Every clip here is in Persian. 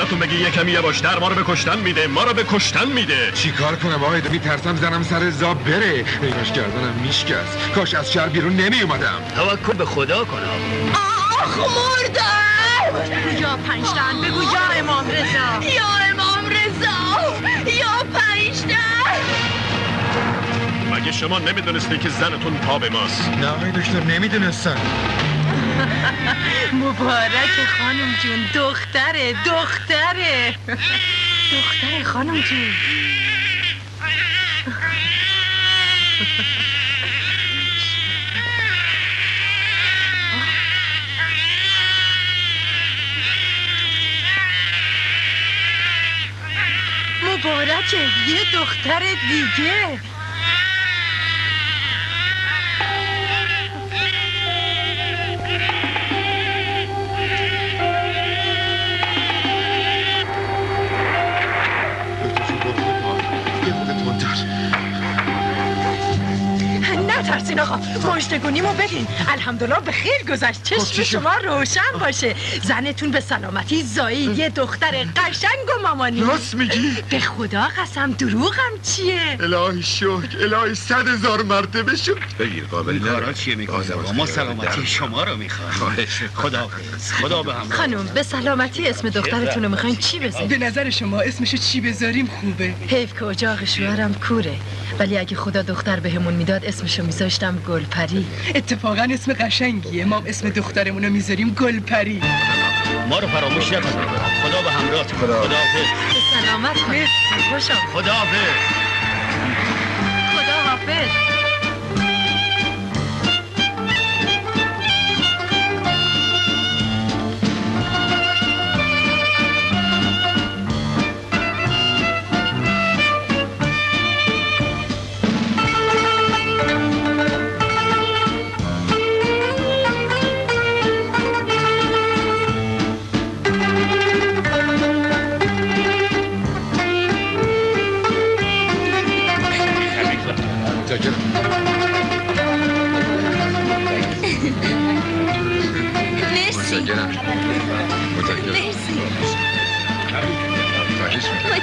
ازتون بگی یه کمی یواشتر ما رو به کشتن میده؟ ما رو به کشتن میده. چیکار کنم آقای؟ میترسم زنم سر زاب بره. ایناش گردنم میشکست. کاش از شهر بیرون نمی اومدم توکل به خدا کن آخ مردم! بگو یا پنجتن بگو یا امام رضا. یا امام رضا یا پنجتن! مگه شما نمی‌دونسته که زنتون پا به ماست؟ نه آقای دکتر نمی‌دونستم. مبارک خانم جون. دختره دختره. دختره خانم جون. مبارکه. یه دختر دیگه. نترسین آقا مجدگونیمو بدین الحمدلله به خیر گذشت. چشم شما روشن باشه. زنتون به سلامتی زایی یه دختر قشنگ و مامانی. راست میگی؟ به خدا قسم دروغم چیه؟ الهی شکر الهی صد هزار مرتبه شکر. بگیر قابل کارا چیه می‌کنه ما سلامتی شما رو می‌خوایم. خدا خدا به هم خانم به سلامتی اسم دخترتون رو می‌خواین چی بزنید به نظر شما اسمشو چی بذاریم؟ خوبه. حیف که اجاق شوهرم کوره. ولی اگه خدا دختر بهمون می‌داد اسمشو میذاشتم گلپری. اتفاقا اسم قشنگیه. ما اسم دخترمون رو می‌ذاریم گلپری. ما رو فراموش نکن. خدا به همراهت خدا به سلامت خوشم. خدا حافظ. خدا حافظ.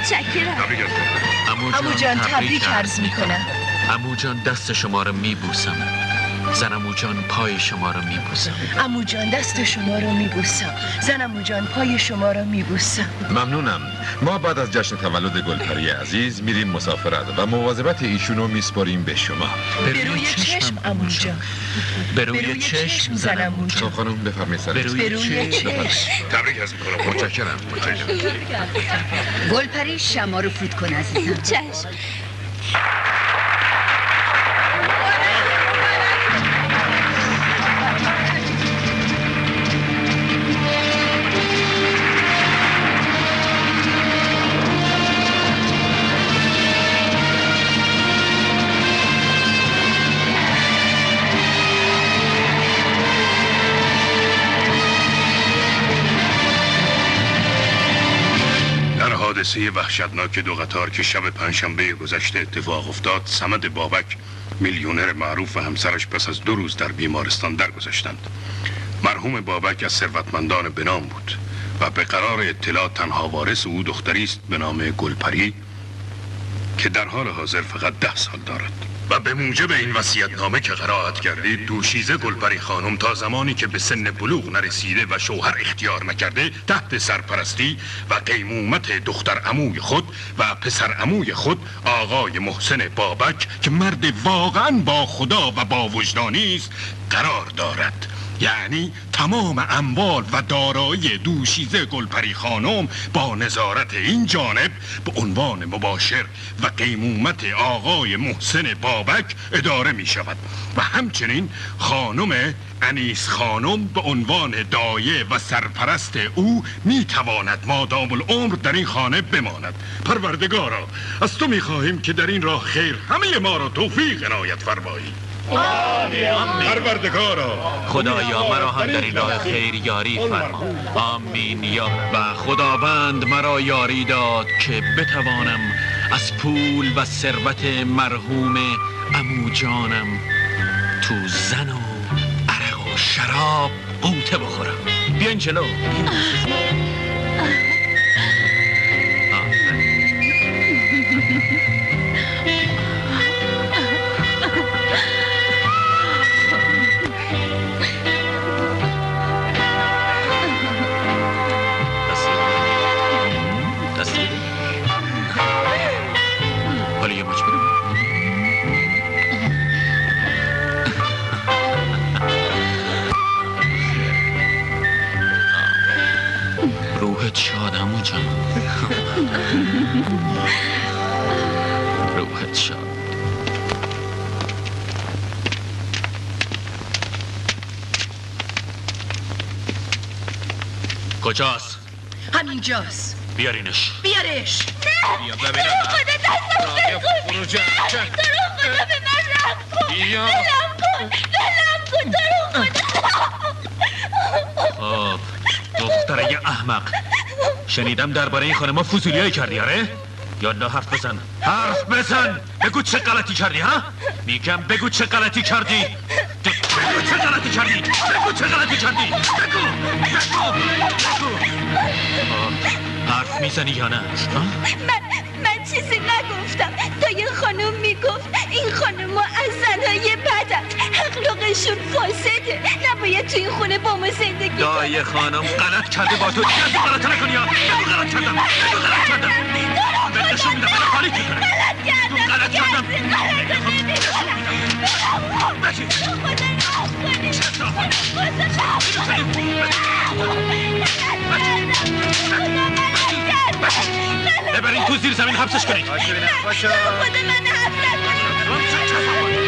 متشکرم. امو جان تبریک عرض می‌کنم. امو جان دست شما رو میبوسم زن امو جان پای شما رو میبوسم. امو جان دست شما رو میبوسم. زن امو جان پای شما رو میبوسم. ممنونم. ما بعد از جشن تولد گلپری عزیز میریم مسافرت و مواظبت ایشونو میسپاریم به شما. به روی چشم امو جان. به به روی روی چشم چشم زن زن امو امو خب جان خانم بفرمایید سر به روی به روی چشم. چشم. تبریک از می‌کنم متشکرم متشکرم. گلپری شما رو فوت کن عزیزم. چشم. حادثه وحشتناک دو قطار که شب پنجشنبه گذشته اتفاق افتاد سمد بابک میلیونر معروف و همسرش پس از دو روز در بیمارستان درگذشتند. مرحوم بابک از ثروتمندان بنام بود و به قرار اطلاع تنها وارث او دختری است به نام گلپری که در حال حاضر فقط ده سال دارد. و به موجب این وصیت‌نامه که قرائت کردید دوشیزه گلپری خانم تا زمانی که به سن بلوغ نرسیده و شوهر اختیار نکرده تحت سرپرستی و قیمومت دختر عموی خود و پسر عموی خود آقای محسن بابک که مرد واقعا با خدا و با وجدانی است قرار دارد یعنی تمام اموال و دارایی دوشیزه گلپری خانم با نظارت این جانب به عنوان مباشر و قیمومت آقای محسن بابک اداره می شود. و همچنین خانم انیس خانم به عنوان دایه و سرپرست او می تواند مادام العمر در این خانه بماند. پروردگارا از تو می خواهیم که در این راه خیر همه ما را توفیق عنایت فرمایی. پروردگارا. خدایا مرا هم در این راه خیر یاری فرما. آمین. یا و خداوند مرا یاری داد که بتوانم از پول و ثروت مرحوم امو جانم تو زن و عرق و شراب قوطه بخورم. بیاین جلو. جان روحت شاد. کجاست؟ همینجاست. بیارینش. بیارش. بیا ببینم. خدا دستم برو جان تو رو خدا به من رحم کن. بیا. کن. کن. تو رو خدا آه دختره یه احمق. شنیدم درباره این خانم فضولیایی کردی آره؟ یا نه حرف بزن. حرف بزن! بگو چه غلطی کردی ها؟ میگم بگو چه غلطی کردی. بگو چه غلطی کردی. بگو چه غلطی کردی. بگو! بگو! بگو! حرف می‌زنی یا نه؟ من من چیزی نگفتم. تا یه خانم می‌گفت این خانم از زنهای بدن. اخلاقشون فاسده. نباید توی این خونه با ما زندگی کنن. دای خانم غلط کرده با تو. دیگه غلط نکنی ها بگو غلط کردم؟ غلط کردم؟ نشون میدم من خالی می‌کنم غلط کردم. غلط کردم. غلط نمی‌کنم. بگی خدا رحم کنی. خدا ببرین تو زیر زمین حبسش کنید. خدا من حفظت چرا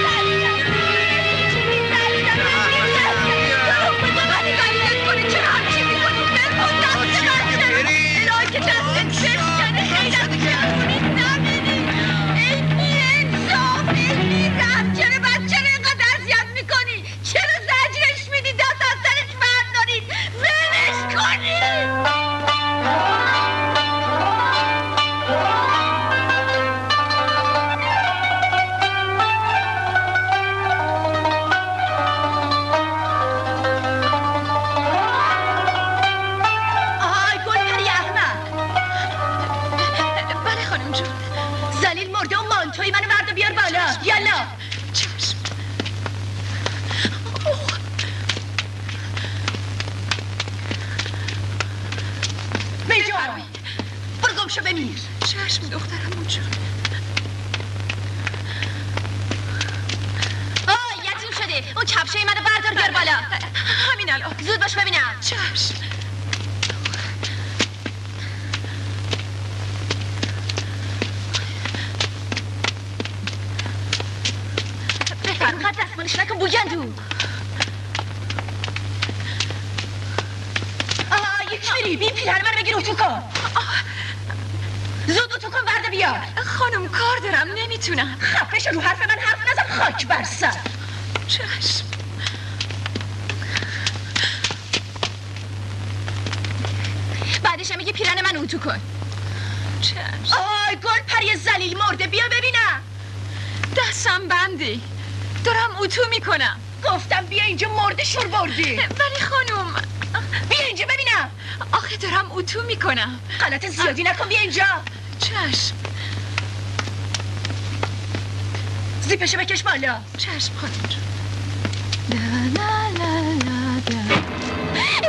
بالا. چشم خانم جون.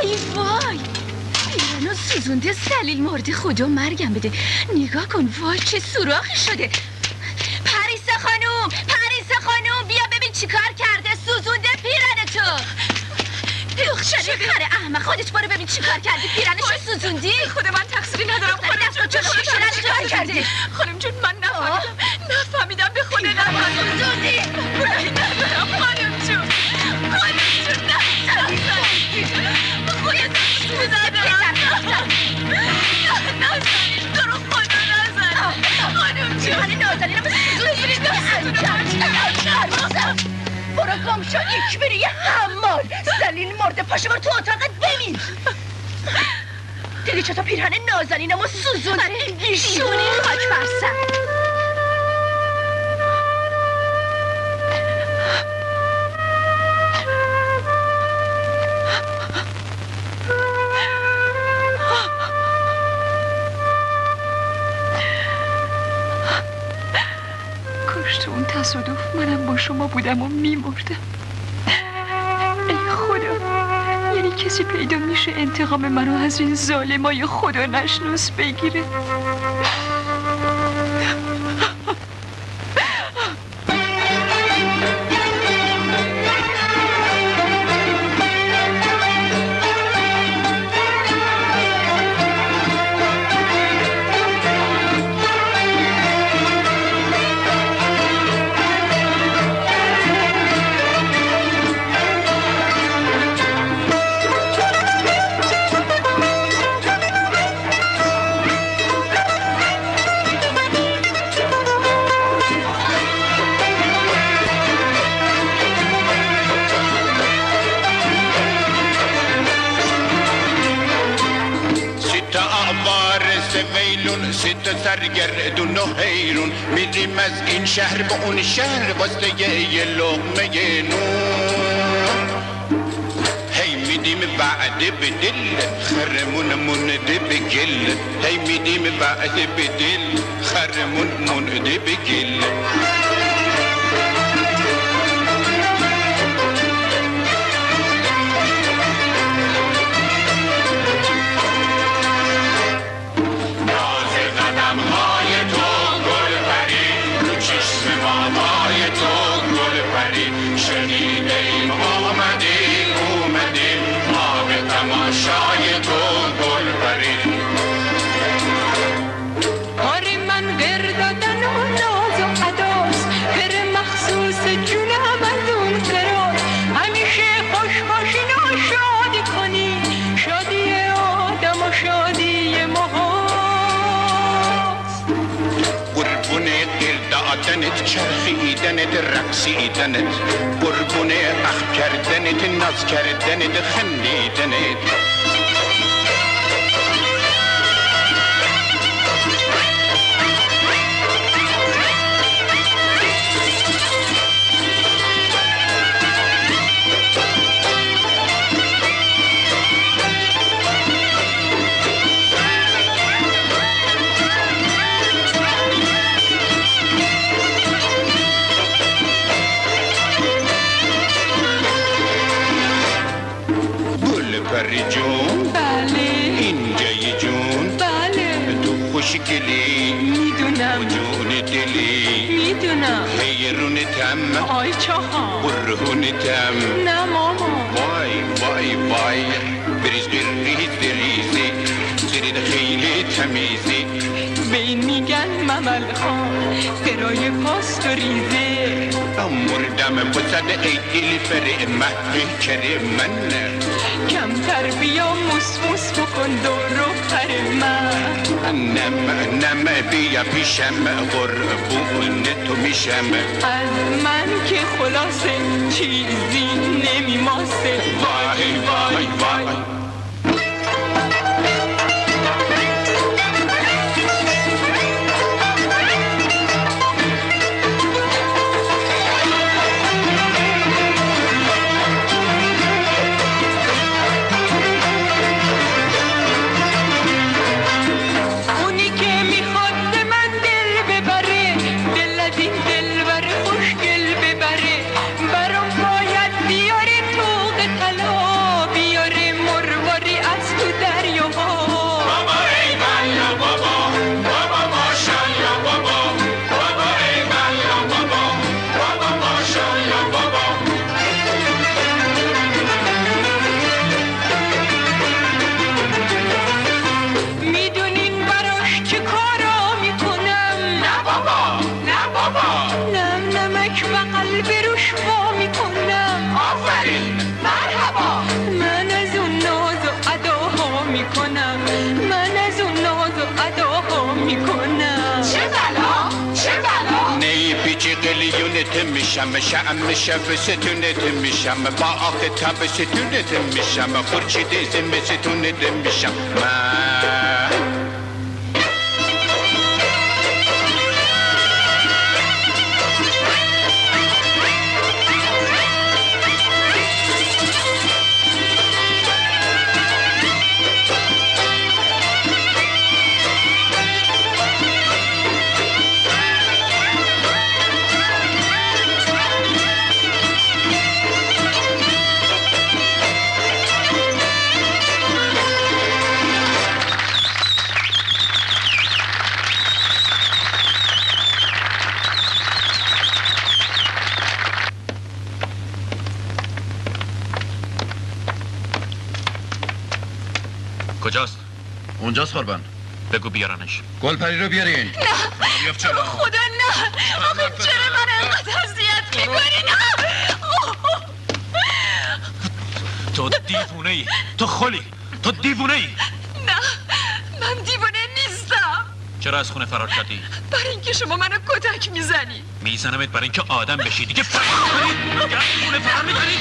ای وای. پیرنو سوزونده سلیل مرده خدا مرگم بده. نگاه کن وای چه سوراخی شده. کاش تو اون تصادف منم با شما بودم و میمردم. ای خدا یعنی کسی پیدا میشه انتقام منو از این ظالمای خدا نشناس بگیره. بدل خرمون من دي بجل هاي مدي مبعث بدل رقصیدنت قربون اخ کردنت ناز کردنت خندیدنت. ای دل فر محوی کر من کمتر بیا موس موس بکن دور و پر من نم نم بیا پیشم قربون تو میشم از من که خلاصه چیزی نمیماسه وای وای میشم شعم شب ستونت میشم با آخ تب ستونت میشم خورشید زم ستونت میشم من گلپری رو بیارین. خدا نه. آخه چرا من انقدر اذیت می‌کنی؟ نه. تو دیوونه ای. تو خلی. تو دیوونه ای. نه. من دیوانه نیستم. چرا از خونه فرار کردی؟ برای اینکه شما منو کتک می‌زنی. میزنمت برای اینکه آدم بشی. دیگه فرار می‌کنی؟ دیگه از خونه فرار می‌کنی؟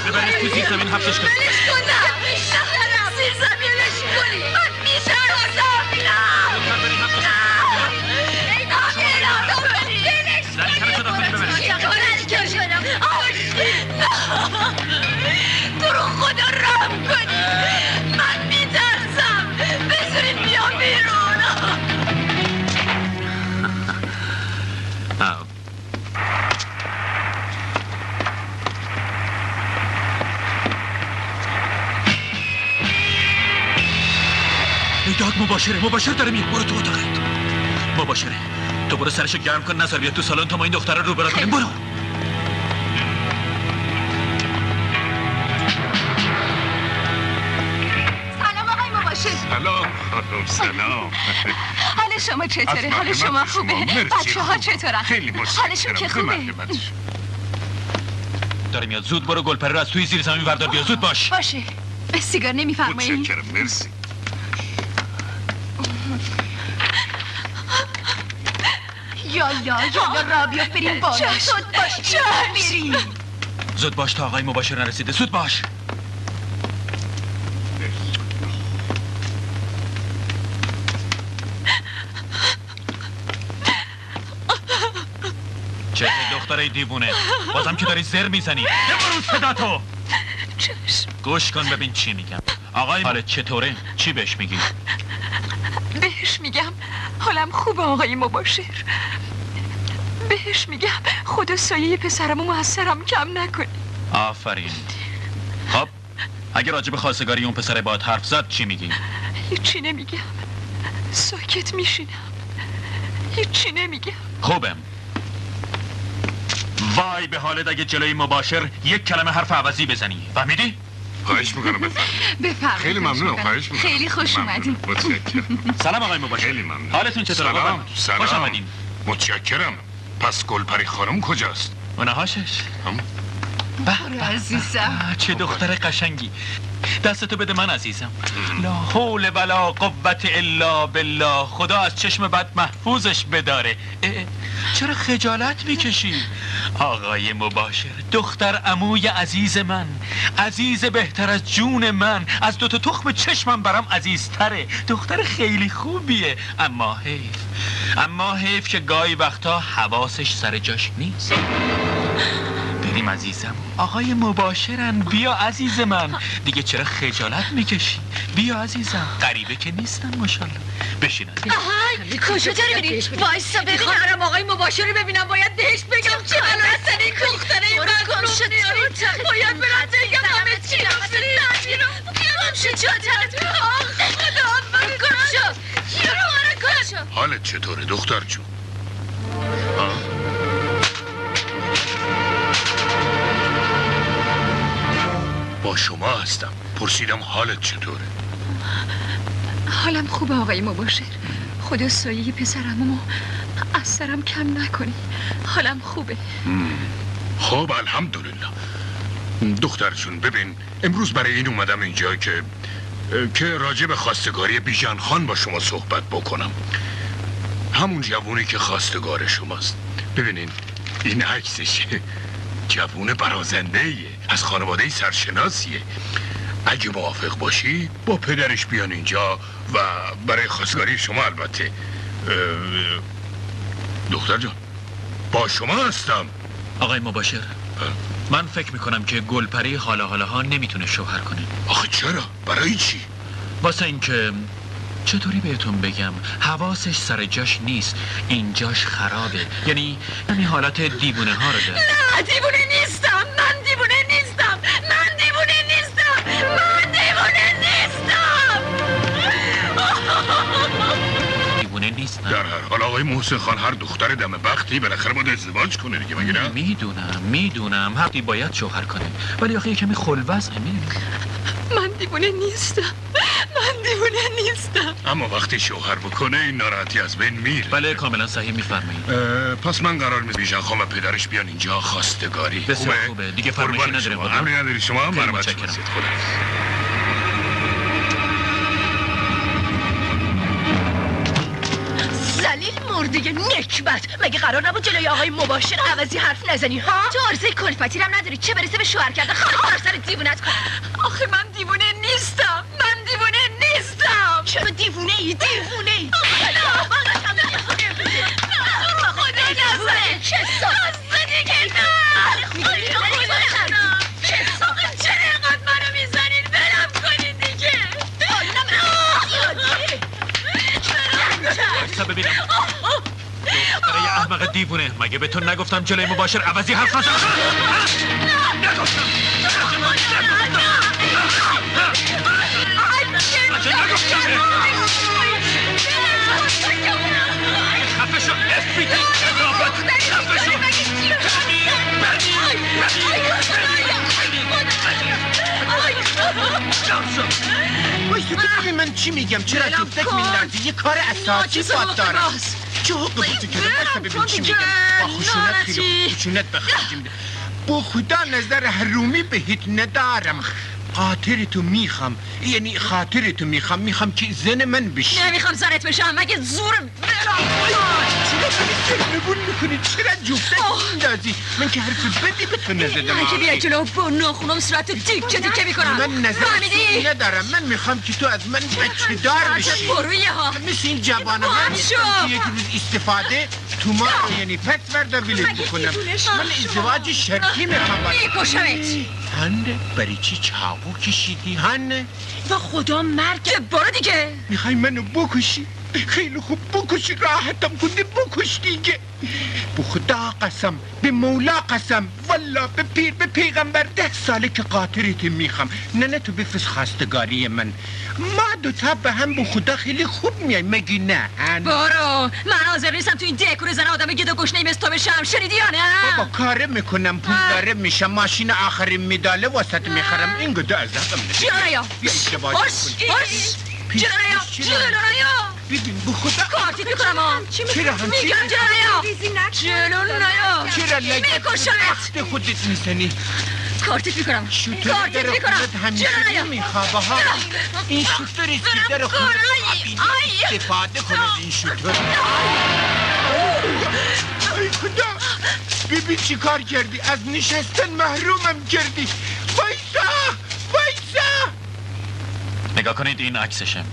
ببرش تو زیر زمین حبسش کن ولش کن نه زیر زمینش کنی من سرشو داخلی ببرش تو رو خدا رحم کنی مباشره مباشر داره میاد برو تو اتاقت. مباشره. تو برو سرشو گرم کن نظر بیاد تو سالن تا ما این دختر رو برا کنیم. برو. سلام آقای مباشر. سلام. خانم سلام. حال شما چطوره؟ حال شما خوبه؟ بچه ها خوب. چطورن؟ خیلی حالشون که. خوبه؟ داره میاد. زود برو گلپره رو از توی زیر زمین بردار. بیا زود باش. باشه. سیگار نمیفرمایید؟ متشکرم. مرسی. یالا یالا را بیا بریم بالا. زود باش. بریم. زود باش تا آقای مباشر نرسیده. زود باش. چه دختره دیوونه. بازم که داری زر می‌زنی. ببرو صدا تو. چشم. گوش کن ببین چی میگم. آقای حالت چطوره؟ چی بهش میگی؟ بهش میگم حالم خوبه آقای مباشر. بهش میگم خدا سایه پسرم و محسرم کم نکنی. آفرین. خب اگه راجب خواستگاری اون پسر باید حرف زد چی میگی؟ هیچی نمیگم ساکت میشینم. هیچی نمیگم خوبم. وای به حالت اگه جلوی مباشر یک کلمه حرف عوضی بزنی. فهمیدی؟ خواهش می‌کنم بفرمایید. خیلی ممنون خواهش می‌کنم. خیلی خوش. اومدین. متشکرم. سلام آقای مباشر. خیلی ممنون. حالتون چطوره سلام؟ سلام. خوش آمدین. متشکرم. پس گلپری خانم کجاست اونها شش هم؟ برو عزیزم. چه دختر قشنگی. دستتو بده من عزیزم. لا حول ولا قوت الا بالله. خدا از چشم بد محفوظش بداره. چرا خجالت می‌کشی؟ آقای مباشر دختر عموی عزیز من. عزیز بهتر از جون من. از دوتا تخم چشمم برام عزیزتره. دختر خیلی خوبیه. اما حیف. اما حیف که گاهی وقتا حواسش سر جاش نیست. بریم عزیزم آقای مباشرن بیا عزیز من دیگه چرا خجالت می‌کشی بیا عزیزم غریبه که نیستن ماشاءالله بشین عزیزم. آهای کجا داری میری؟ وایسا ببینم آقای مباشر رو ببینم باید بهش بگم چه حالا هستن این دختره این مظلوم باید برم بگم همه چی آره حالت چطوره دختر جون با شما هستم. پرسیدم حالت چطوره؟ حالم خوبه آقای مباشر. خدا سایه پسرم و از سرم کم نکنی. حالم خوبه. خب الحمدلله. دختر جون ببین امروز برای این اومدم اینجا که که راجع به خواستگاری بیژن خان با شما صحبت بکنم. همون جوونی که خواستگار شماست. ببینین این عکسشه جوون برازنده ایه از خانواده سرشناسیه. اگه موافق باشی با پدرش بیان اینجا و برای خواستگاری شما البته. دختر جان با شما هستم. آقای مباشر من فکر می‌کنم که گلپری حالا حالا ها نمی‌تونه شوهر کنه. آخه چرا؟ برای چی؟ واسه اینکه چطوری بهتون بگم؟ حواسش سر جاش نیست. اینجاش خرابه. یعنی همین حالت دیوونه ها رو داره. نه دیوونه نیستم در هر حال آقای محسن خان هر دختر دم بختی بالاخره باید ازدواج کنه دیگه مگه نه؟ می‌دونم می‌دونم حقی باید شوهر کنه ولی آخه یه کمی خلوزه می‌دونی من دیوونه نیستم من دیوونه نیستم اما وقتی شوهر بکنه این ناراحتی از بین میره بله کاملا صحیح میفرمایید پس من قرار میز بیژن خان و پدرش بیان اینجا خواستگاری بسیار خوبه. دیگه فرمایشی نداره شما. امری نداری شما متشکرم. شما زید. خدا. زلیل مرده نکبت. مگه قرار نبود جلوی آقای مباشر عوضی حرف نزنی ها؟ تو عرضه کلفتی هم نداری. چه برسه به شوهر کرده خانم سر دیوونت کنه آخه من دیوونه نیستم. من دیوونه نیستم. چرا دیوونه ای دیوونه. ای چه دیگه. نه چه احمق دیوونه. مگه به تو نگفتم جلوی مباشر عوضی حرف نزن؟ نگفتم نگفتم وای تو من چی میگم چرا ولم تیفتک کن. میلرزی یه کار اساسی باد دارم. چه حقوق تو که برم ببین تو چی. میگم با خشونت خیلی. خشونت به خرج میده با خدا نظر حرومی بهت ندارم خاطر تو می‌خوام. یعنی خاطر تو می‌خوام. می‌خوام که زن من بشی. نمی‌خوام زنت بشم. مگه زور چرا می‌کنی؟ میندازی؟ من که حرف بدی به تو نزدم اگه بیا آخه. جلو با ناخونم صورت دیکه دیکه می‌کنم. من نظر ندارم. من می‌خوام که تو از من بچه دار بشی. برویه ها. مثل این جوان من که یک روز استفاده تو ما یعنی پس ورده ولت بکنم. من ازدواج شرکی می‌خوام. میکشمت. هنده برای چی چاقو کشیدی هنده و خدا مرگ. برو دیگه. می‌خوای منو بکشی؟ خیلی خوب بکشی راحتم کنده بکش دیگه. به خدا قسم به مولا قسم والا به پیر به پیغمبر ده ساله که قاطرت می‌خوام. نه نه تو بفرست خواستگاری من. ما دوتا به هم به خدا خیلی خوب میای مگی نه هن؟ برو من حاضر نیستم تو این دکور زن آدم گید و گشنه مثل تو بشم. شنیدی یا نه بابا کاره می‌کنم پول داره میشم ماشین آخرین میداله واسط می‌خرم. این گده از دستم. جلو نیا بیا چرا؟ ببین به خدا کارتیت می‌کنم ها چرا همچین میگم جلو نیا جلو نیا چرا لگت میکشمت خودت می‌زنی کارتیت می‌کنم در می‌کنم خودت جلو همیشه نیا نمیخوابه ها این شوتر است که در آی. استفاده کن از این شوتر ای خدا ببین چی کار کردی از نشستن محرومم کردی وایسا وایسا نگاه کنید این عکسشه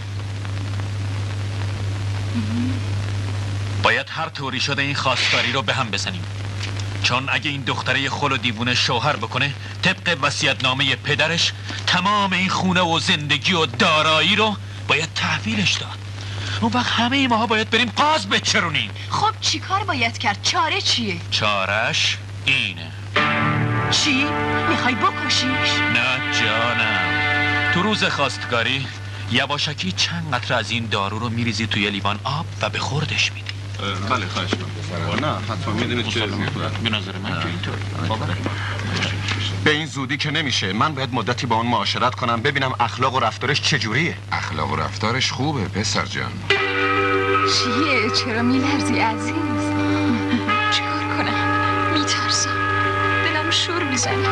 باید هر طوری شده این خواستگاری رو به هم بزنیم. چون اگه این دختره خل و دیوونه شوهر بکنه طبق وصیت‌نامه پدرش تمام این خونه و زندگی و دارایی رو باید تحویلش داد. اون وقت همه ماها باید بریم قاز بچرونیم. خب چیکار باید کرد؟ چاره چیه؟ چارش اینه. چی؟ می‌خوای بکشیش؟ نه جانم. تو روز خواستگاری یواشکی چند قطره از این دارو رو میریزی توی لیوان آب و به خوردش میدی. بله خواهش نه حتما می‌دونید چه به نظر من که اینطور. به این زودی که نمیشه. من باید مدتی با اون معاشرت کنم ببینم اخلاق و رفتارش چجوریه. اخلاق و رفتارش خوبه پسر جان. چیه؟ چرا میلرزی عزیز؟ چیکار کنم؟ میترسم. دلم شور می‌زنه.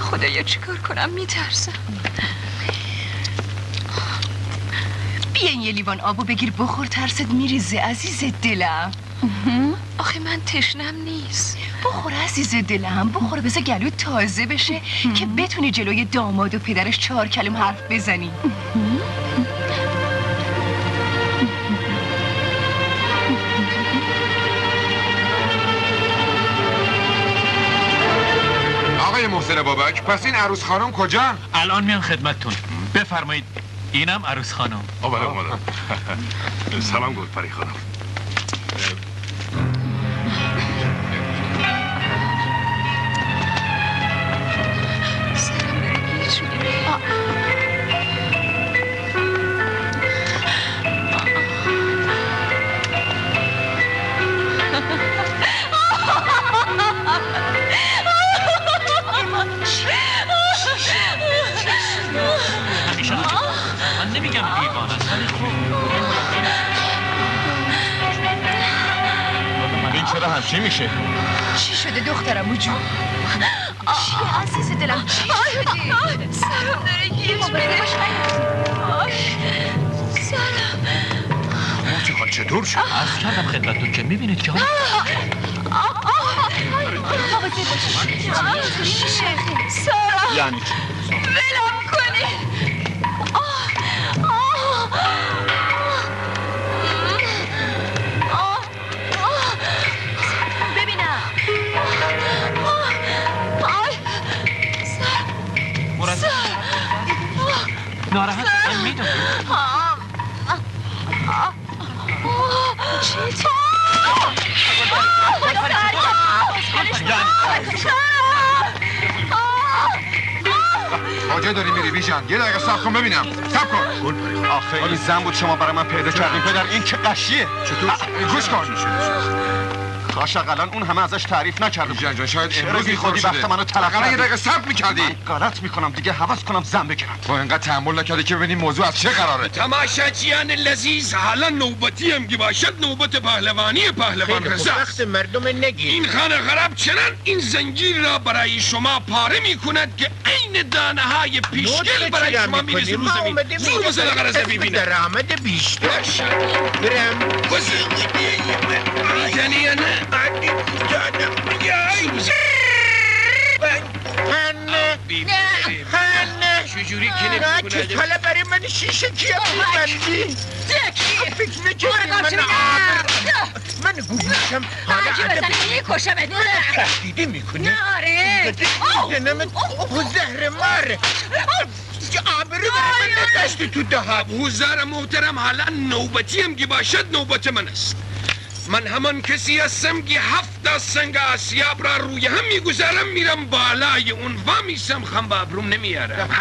خدایا چیکار کنم؟ میترسم. بیا این یه لیوان آبو بگیر بخور ترست میریزه عزیز دلم. آخه من تشنم نیست. بخور عزیز دلم بخور بذار گلو تازه بشه که بتونی جلوی داماد و پدرش چهار کلم حرف بزنی. آقای محسن بابک پس این عروس خانم کجا؟ الان میان خدمتتون. بفرمایید. اینم عروس خانم. آبله اومدم. سلام گل پری خانم. سرم همچی میشه؟ چی شده دخترم جون چیه؟ عزیز دلم. چی شده؟ سرم داره گیج میره. سرم. حال چطور شد؟ از کردم خدمتتون که می‌بینید که یعنی چی؟ ولم کنی ناراحت؟ من می‌دونم. آه، آه، آه. چی؟ آه، آه، کجا داری میری بیژن؟ یه دقیقه صبر کن ببینم. صبر کن. آخه این زن بود شما برای من پیدا کردین. پدر این که قشیه. چطور؟ گوش کن. کاش اقلا اون همه ازش تعریف بیژن جان شاید امروز بی خودی وقت منو تلف فقط یه کردی؟ دقیقه صبر می‌کردی. من غلط می‌کنم دیگه حوض کنم زن بگیرم. تو اینقدر تحمل نکردی که ببینی موضوع از چه قراره. تماشاچیان لذیذ حالا نوبتی هم که باشد نوبت پهلوانی پهلوان رضا. مردم نگی این خانه خراب چنان؟ این زنجیر را برای شما پاره می کند که عین دانه های پیشگل برای شما می رو زمین زور بزن آقا رضا ببینه. درآمد بیشتر. برم. می‌زنی یا نه؟ هنه هنه چجوری که نه که نمی‌کنه حالا برای من شیشه کیا میبندی فکر می‌کنی من آبر من گوشم حالا ادب بزنی میکشمت تهدیدی می‌کنی نه آره زنمت او زهر مار آبرو برای من نداشتی تو دهاب حوزر محترم حالا نوبتی هم که باشد نوبت من است من همان کسی هستم که هفت از سنگ آسیاب را روی هم می‌گذارم میرم بالای اون و میسم خم به ابروم نمیارم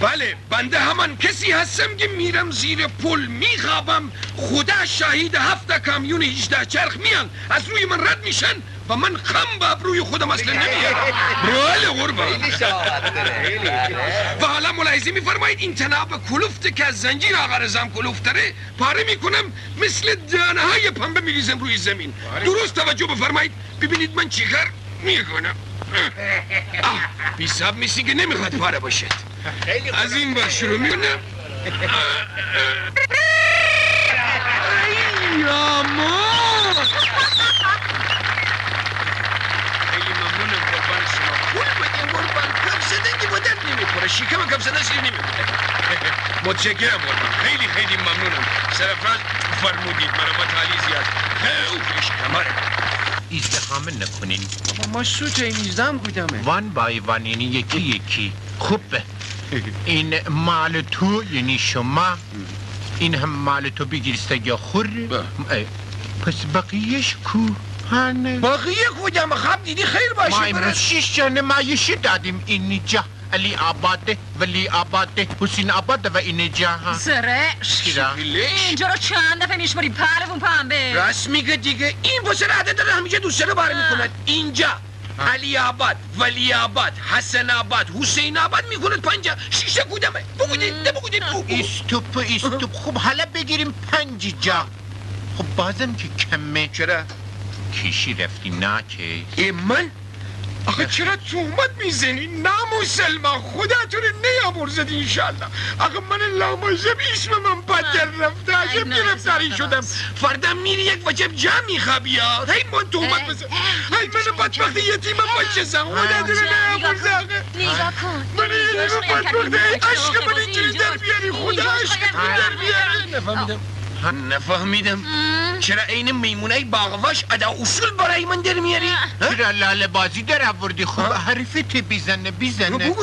بله بنده همان کسی هستم که میرم زیر پل میخوابم. خدا شاهید هفت کامیون 18 چرخ میان. از روی من رد میشن. و من خم به ابروی خودم اصلا نمیارم. بله. قربان و حالا ملاحظه میفرمایید این تناب کلوفت که از زنجیر آقا رزم کلوفت داره پاره می‌کنم مثل دانه های پنبه میریزم روی زمین. درست توجه بفرمایید. ببینید من چیکار می‌کنم. آه بیساب میسی که نمی‌خواد پاره باشد. از این بر شروع می‌کنم یا ما خیلی ممنونم قربان شما پول بدین قربان کم زدگی مدت نمی‌خوره شیکم کم زده سیر نمی‌خوره متشکرم قربان. خیلی خیلی ممنونم. سرفراز فرمودید مرا با تعالی زیاد. خیلی کماره ازدهام نکنین. ما سوت این ایزدم بودمه. وان بای وان یعنی یکی یکی. خوبه. این مال تو یعنی شما. این هم مال تو بگیرسته یا خور. اه، پس بقیهش کو؟ هنه باقیه کودم خب دیدی خیر ما باشه امروز شیش جا نمایشی دادیم اینجا علی آباده ولی آباده حسین آباده و اینجا ها زرش چرا؟ اینجا رو چند دفعه میشماری پهلوون پنبه راست میگه دیگه این واسه عدد داره همیشه دوسته رو باره می‌کند اینجا علی آباد ولی آباد حسن آباد حسین آباد می‌کند پنجا شیشه کودمه بگودید نه بگودید بگو ایستوپ ایستوپ خب حالا بگیریم پنج جا خب بازم که کمه چرا؟ کیشی رفتی نه که ای من؟ آخه چرا تهمت می‌زنی؟ نامسلمان خدا تو رو نیامرزد انشالله آخه من لامازه اسم من بدل رفته عجب گرفتاری شدم. فردا میری یک وجب جا میخوابی یا هی من تهمت بزن هی من بدبخت یتیمم بچه زن رو نیامرزه آخه نگاه کن من یه بدبخت عشق من اینجوری در بیاری خدا عشق من در بیاری. نفهمیدم. نفهمیدم. چرا عین میمونه باغواش ادا اصول برای من در میاری؟ چرا لاله بازی در آوردی؟ خب حرفت بیزنه بیزنه.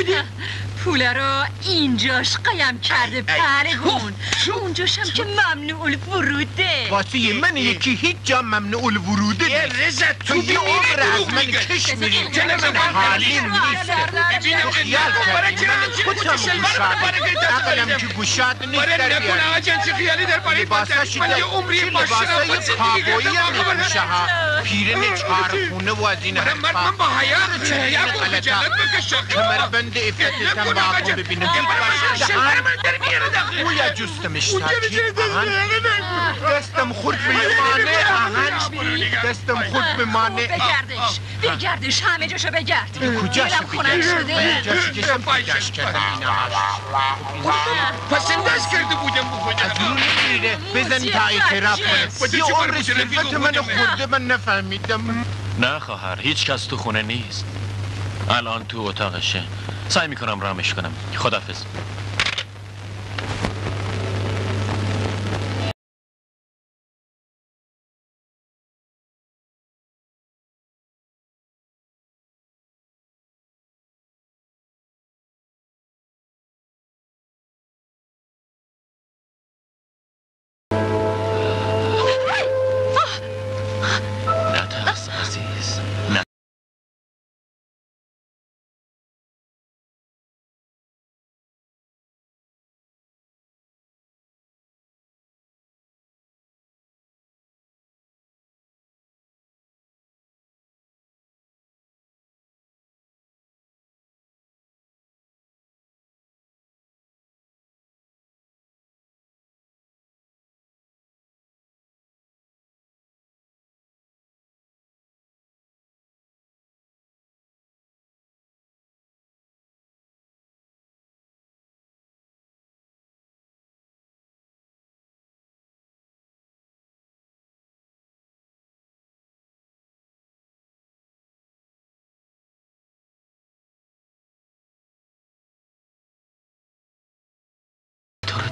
پول رو اینجاش قیم کرده پهلوون اونجاش هم که ممنوع الوروده واسه من یکی هیچ جا ممنوع الوروده یه نیست. رزت تو تو یه عمر از من. کش میری چه نمی‌دونم. حالیم نیست ببینم خیال کردی خودم گوشاد عقلم که گوشاد نیست برای در نکن بیاری. آقا جان چه خیالی در برای لباسش من یه عمری لباسای کابویی هم میپوشه ها پیرن چهارخونه و از این برای مرد حرفا من با حیات چه حیا. بود جلت بکشه کمربند افت نکن آقا. ببینم من من داخل. بویا جستمش نگو. دستم خورد به یه خانه آهن دستم خود به مانع. بگردش. بگردش. همه جاشو بگرد. کجاش خنک شده. کشم پیداش کردم پس انداز کرده بودم بکنم از اون نمیره. بزن تا اعتراف کنه. یه عمر ثروت منو خورده من نفهمیدم. نه خواهر هیچ کس تو خونه نیست. الان تو اتاقشه. سعی می‌کنم رامش کنم. خدافز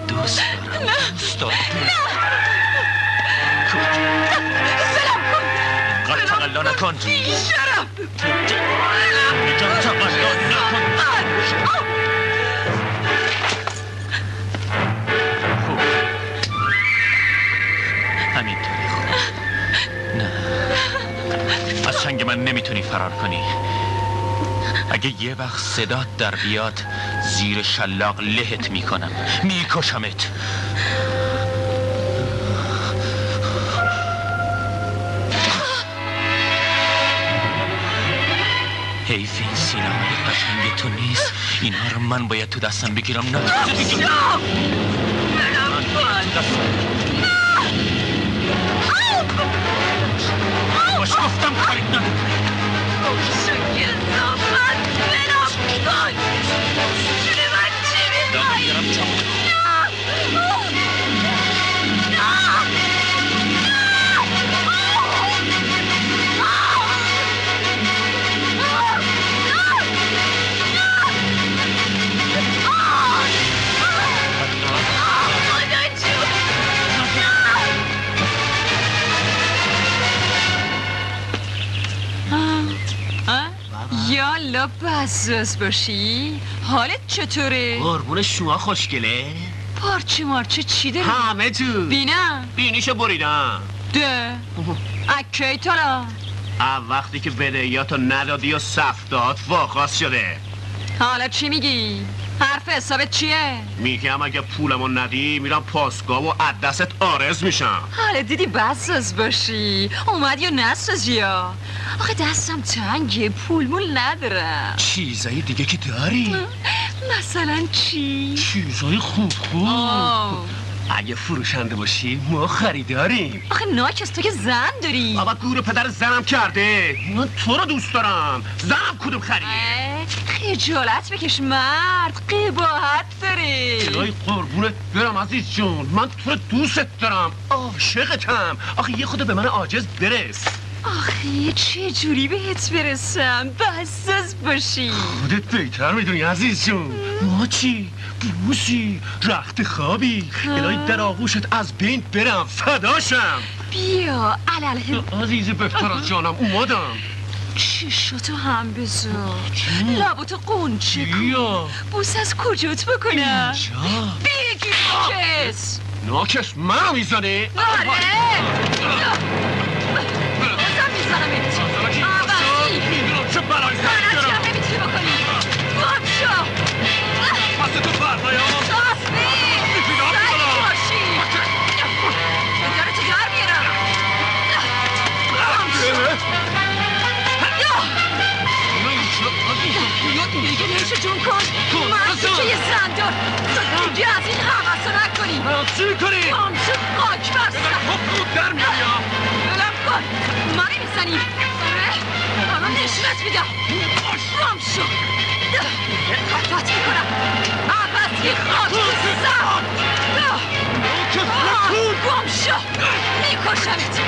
دوست دارم. دوست دارم. اینقدر تقلا نکن. بیشرم میگم تقلا نکن. خوب. همینطوری خوب. نه. از چنگ من نمی‌تونی فرار کنی. اگه یه وقت صدات در بیاد زیر شلاق لهت می‌کنم. میکشمت. حیف این سینمای قشنگ تو نیست. اینها رو من باید تو دستم بگیرم. نه. باش گفتم کاری نداره دارم میارم چاپ بزاز باشی؟ حالت چطوره؟ قربون شما خوشگله. پارچه مارچه چی داری؟ همه تو. بینم بینیشو بریدم. ده. اکی تالا. اه وقتی که بدهیاتو ندادی و داد واقعاس شده. حالا چی میگی؟ حرف حسابت چیه؟ میگم اگه پولمو ندی میرم پاسگاه و از دستت آرز میشم. حالا دیدی بساز باشی. اومدی و نسازی یا آخه دستم تنگه پول مول ندارم. چیزای دیگه که داری؟ مثلا چی؟ چیزای خوب خوب. آه. اگه فروشنده باشی ما خریداریم. آخه ناکس تو که زن داری. بابا گور پدر زنم کرده. من تو رو دوست دارم. زنم کدوم خرید خجالت بکش مرد قباحت داری. الهی قربونت برم عزیز جون. من تو رو دوست دارم. عاشقتم. آخه یه خود به من عاجز برس. آخه چه جوری بهت برسم؟ بساز باشی. خودت بهتر می‌دونی عزیز جون. ما چی؟ بوسی. رخت خوابی. الهی در آغوشت از بین برم. فداشم. بیا علل. عزیز بهتر از جانم. اومدم. چشاتو هم بذار لباتو قنچه کن بوس از کجات بکنم اینجا. بگی ناکس. ناکس؟ منو می‌زنی؟ آره. بازم میزنمت. عوضی می‌دونم چه بلایی جون کن. که یه زندان تو دیگه از این حوثا نکنی. چی کنی؟ گم شو خاک خب خود در میاری بلم کن من ما نمی‌زنی آره نشونت میدم. رام شو قطعت می‌کنم. عباسی خاک سر. گم شو. میکشمت.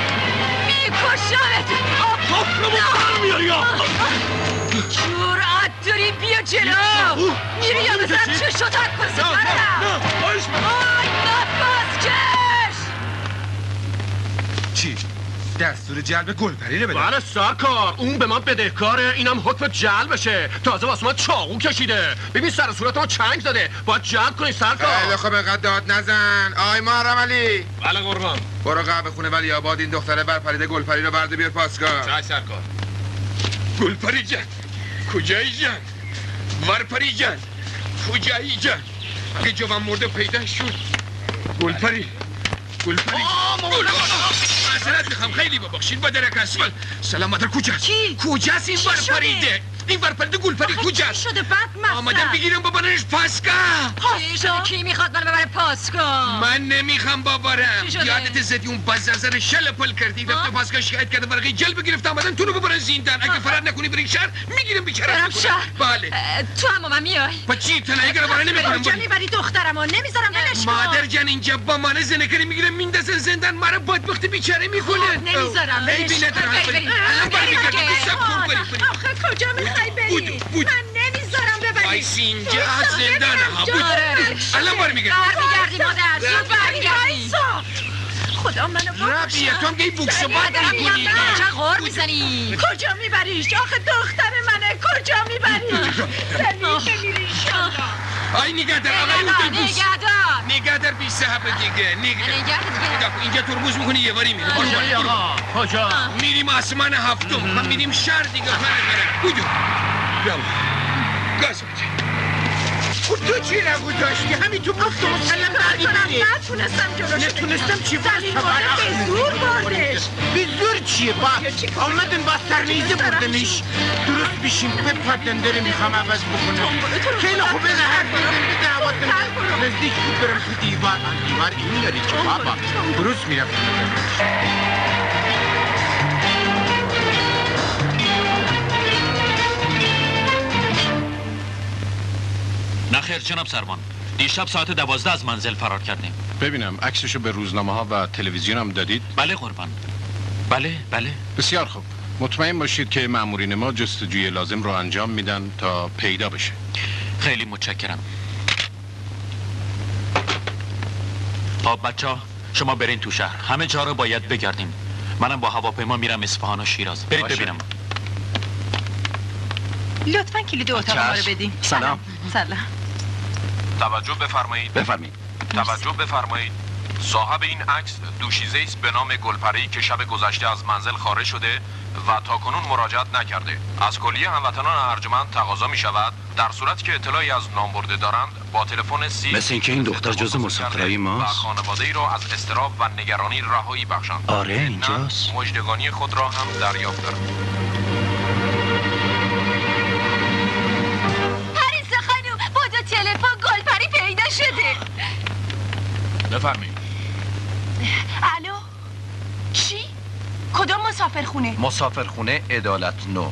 میکشمت. کفرمو بر میاری جرأت داری بیا جلو میری یا بزن چه آی نفس کش چی؟ دستور جلب گلپری رو بده بله سرکار اون به ما بدهکاره اینم حکم جلبشه تازه واسه ما چاقو کشیده ببین سر صورت ما چنگ زده باید جلب کنی سرکار خیلی خوب اینقدر داد نزن آی محرم علی بله قربان برو قهوه خونه ولی آباد این دختره برپریده گلپری رو برده بیار پاسگاه چای سرکار گلپری جان کجایی جان ورپری جان کجایی جان اگه جوان مرده پیدا شد. گلپری گلپری. معذرت می‌خوام خیلی ببخشید با درک اصفال سلامت کجاست کی؟ کجاست این چی ورپریده؟ این گلپری چی کجاست شده بد مستم آمدم بگیرم ببرنش پاسگاه چی شده؟ کی می‌خواد منو ببره پاسگاه من نمی‌خوام بابارم؟ یادت زدی اون بازرزر شل پل کردی رفته پاسگاه شکایت کرده ورقه جلب گرفته آمدن تو رو ببرن زندان اگه فرار نکنی بری شهر می‌گیرم بیچاره برم شهر. بله. تو هم من میای؟ با چی؟ تنهایی رو برای نمی‌کنم کجا می‌بری دخترمو نمی‌ذارم ولش کن. مادر جان اینجا با مانه زنکری می‌گیرم میندازن زندان مرا بدبخت بیچاره می‌کنه. خب، نمی‌ذارم ای بری، حال بری. الان بری برمیگردم سب کن بری بری آخه کجا می‌خوای؟ بری؟ بود. من نمی‌ذارم ببری. وایسی اینجا زندان ها بود آره. الان برمیگردم برمیگردی مادر. زود برمیگردی. خدا منو بکشه ربیه تو هم گی بوکس و باد می‌کنی چه غور می‌زنی؟ کجا میبریش؟ آخه دختر منه. کجا میبریش زمین بمیری آی نگهدار آقای نگهدار اتوبوس. نگهدار نگهدار بی صاحب دیگه نگهدار اینجا ترمز می‌کنی یه باری میره برو. آقا کجا؟ میریم آسمان هفتم. من میریم شهر دیگه. برم برم بودو برم گاز بده خود تو چی رو داشتی؟ همین تو گفت و مسلم بعدی بری نتونستم جلوش نتونستم چی بود مرده به زور بردش به زور چیه؟ با آمدن با سرنیزه بردنش درست بشین بپردن داره می‌خوام عوض بکنم. خیلی خوبه نه حرف بزن به دعوت نزدیک بود برم تو دیوار. دیوار این داری که بابا؟ درست میرم نخیر جناب سروان دیشب ساعت دوازده از منزل فرار کردیم. ببینم عکسشو به روزنامه ها و تلویزیون هم دادید؟ بله قربان. بله بله. بسیار خوب. مطمئن باشید که مامورین ما جستجوی لازم رو انجام میدن تا پیدا بشه. خیلی متشکرم. خب بچه ها شما برین تو شهر. همه جا رو باید بگردیم. منم با هواپیما میرم اصفهان و شیراز. برید باشه. ببینم. لطفا کلید اتاق ما رو بدین. سلام. سلام. توجه بفرمایید. بفرمایید. توجه بفرمایید. صاحب این عکس دوشیزه است به نام گلپری که شب گذشته از منزل خارج شده و تا کنون مراجعت نکرده. از کلیه هموطنان ارجمند تقاضا می شود در صورتی که اطلاعی از نامبرده دارند با تلفن سی مثل اینکه این دختر جز مسافرای ماست. و خانواده ای را از استراب و نگرانی رهایی بخشند آره، اینجاست. نه، مژدگانی خود را هم دریافت دارند شده بفرمایید الو چی؟ کدوم مسافرخونه؟ مسافرخونه عدالت نو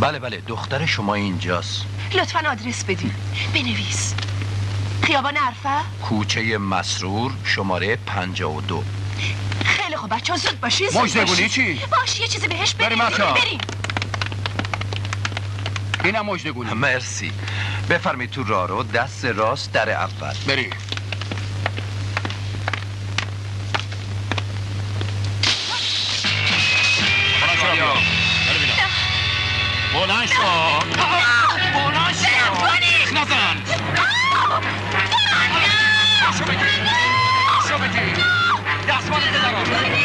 بله بله دختر شما اینجاست لطفا آدرس بدین بنویس خیابان عرفه؟ کوچه مسرور شماره 52 خیلی خوب بچه زود باشین زود باشین. چی؟ باش یه چیزی بهش بریم. بریم اینم مجدگونی مرسی. بفرمایید تو راه رو. دست راست در اول. بری. بلند شو. بلند شو. نزن شو. بگی شو. بگی دستمان بذارم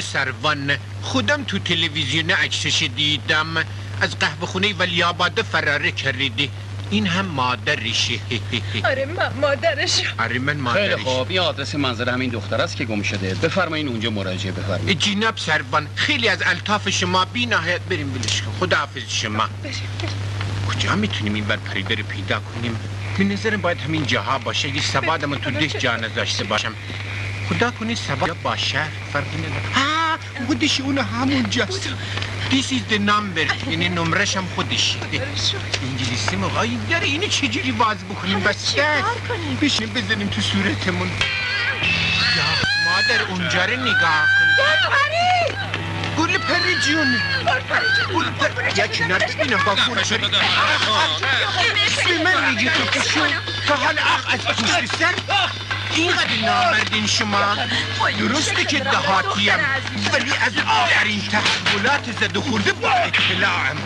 سروان خودم تو تلویزیون عکسش دیدم. از قهوه خونه ولی آباد فراره کردی. این هم مادرشه. آره من مادرش. آره من خیلی مادرش. خوب. این آدرس منزل همین دختر است که گم شده. بفرمایین اونجا مراجعه بفرمایید جناب سروان خیلی از الطاف شما بی نهایت بریم بلش کن. خداحافظ شما. کجا می‌تونیم این بر پریده رو پیدا کنیم؟ به نظرم باید همین جاها باشه. اگه سوادم تو ده جا نذاشته باشم. خدا کنی سواد باشه فرقی نداره ها خودش اون همونجاست. This is the number. یعنی نمرش هم خودش. انگلیسی موقع آی داره اینو چجوری باز بکنیم؟ بس بشین بزنیم تو صورتمون. یا مادر اونجا رو نگاه کن. گل پری جون. گل پری یا کنار ببینم با گل پری به من میگی تو کشون تا حال اخ از پشت سر اینقدر نامردین شما. درسته که دهاتیم ولی از آخرین تحولات زد و خورده با اطلاعم.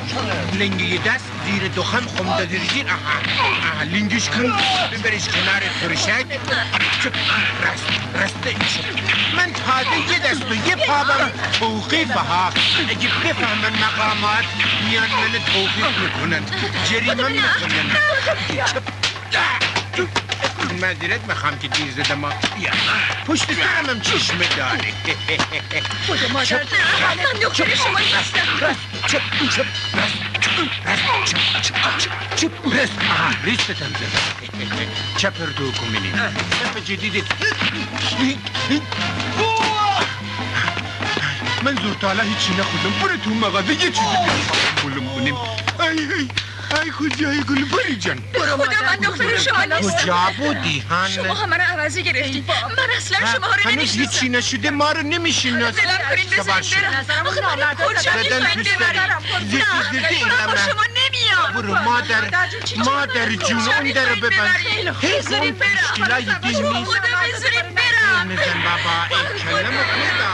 لنگه دست زیر دخم خم داده زیر آها لنگش کن. ببرش کنار ترشک. رست رسته من تازه یه دست و یه پابم توقیفه ها اگه بفهمن مقامات میان من توقیف می‌کنن. جریمه می‌کنن. معذرت می‌خوام که دیر زدم ها. یا پشت سرم هم چشم داره خدا مادر من دختر شما نیستم چپ. چپ. چپ. چپ ریستتم زدم چپ رو کنیم چپ جدیدت من زورتالا هیچی نخودم برو تو مغازه یه چیزی بلم کنیم. ای ای. ای کجایی گل پری جان. خدا من دختر شما نیستم کجا بودی هن؟ شما هم من عوضی گرفتید من اصلا شما رو هنوز نمی‌شناسم. هیچی نشده ما رو نمیشناس دلم کنید بزنید برم. آخه من کجا ببرم زدی زدی من با شما نمیام. برو مادر. مادر جون اون در رو ببند. دین نیست. خدا بذارید برم. نزن بابا. ای کلم خدا.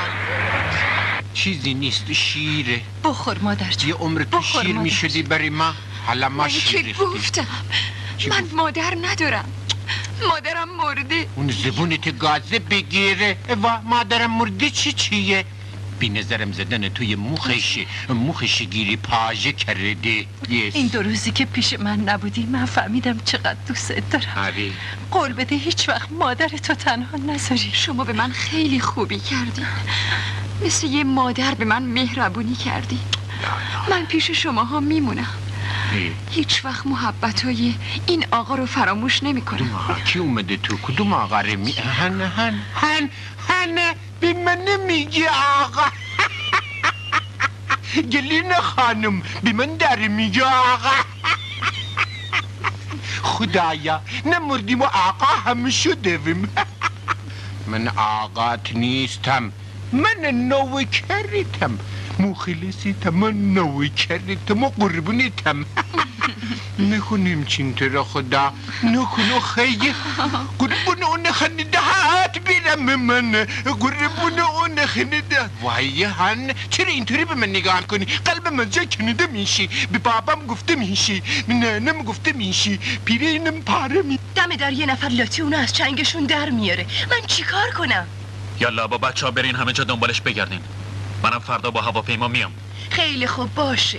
چیزی نیست شیره. بخور مادر جان یه عمر تو شیر می‌شدی برای ما؟ حالا ما من که شیر گفتم؟ من مادر ندارم. مادرم مرده. اون زبونت گازه بگیره. و مادرم مرده چی چیه؟ بی نظرم زدن توی مخش مخش گیری پاژه کرده. این دو روزی که پیش من نبودی من فهمیدم چقدر دوستت دارم. آره. قول بده هیچ وقت مادر تو تنها نذاری. شما به من خیلی خوبی کردین مثل یه مادر به من مهربونی کردی. من پیش شماها میمونم. هیچ وقت محبت های این آقا رو فراموش نمی کنم آقا؟ کی اومده تو؟ کدوم آقا رو می هن هن هن هن به من نمیگی آقا. گلین خانم به من در میگه آقا. خدایا نمردیم و آقا هم شدیم من آقات نیستم من نوکریتم مخلصیتم من نوکریتم و قربونیتم نکنیم چین را خدا. نکنو خیلی قربون اون خنده هات بیرم من. قربون اون خنده وای هن چرا اینطوری به من نگاه کنی قلب من جا کنده میشی. به بابام گفته میشی. به ننم گفته میشی. پیرینم پاره می دم در یه نفر لاتی اونو از چنگشون در میاره. من چیکار کنم؟ یالا با بچه ها برین همه جا دنبالش بگردین. منم فردا با هواپیما میام. خیلی خوب باشه.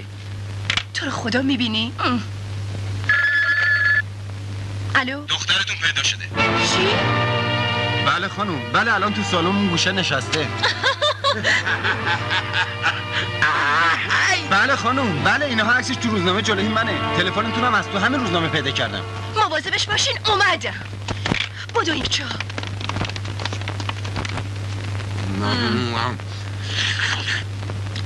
تو رو خدا می‌بینی؟ الو؟ دخترتون پیدا شده. چی؟ بله خانم. بله الان تو سالن اون گوشه نشسته. بله خانم. بله اینها عکسش تو روزنامه جلوی منه. تلفنتون هم از تو همین روزنامه پیدا کردم. مواظبش باشین اومدم. بدو اینجا.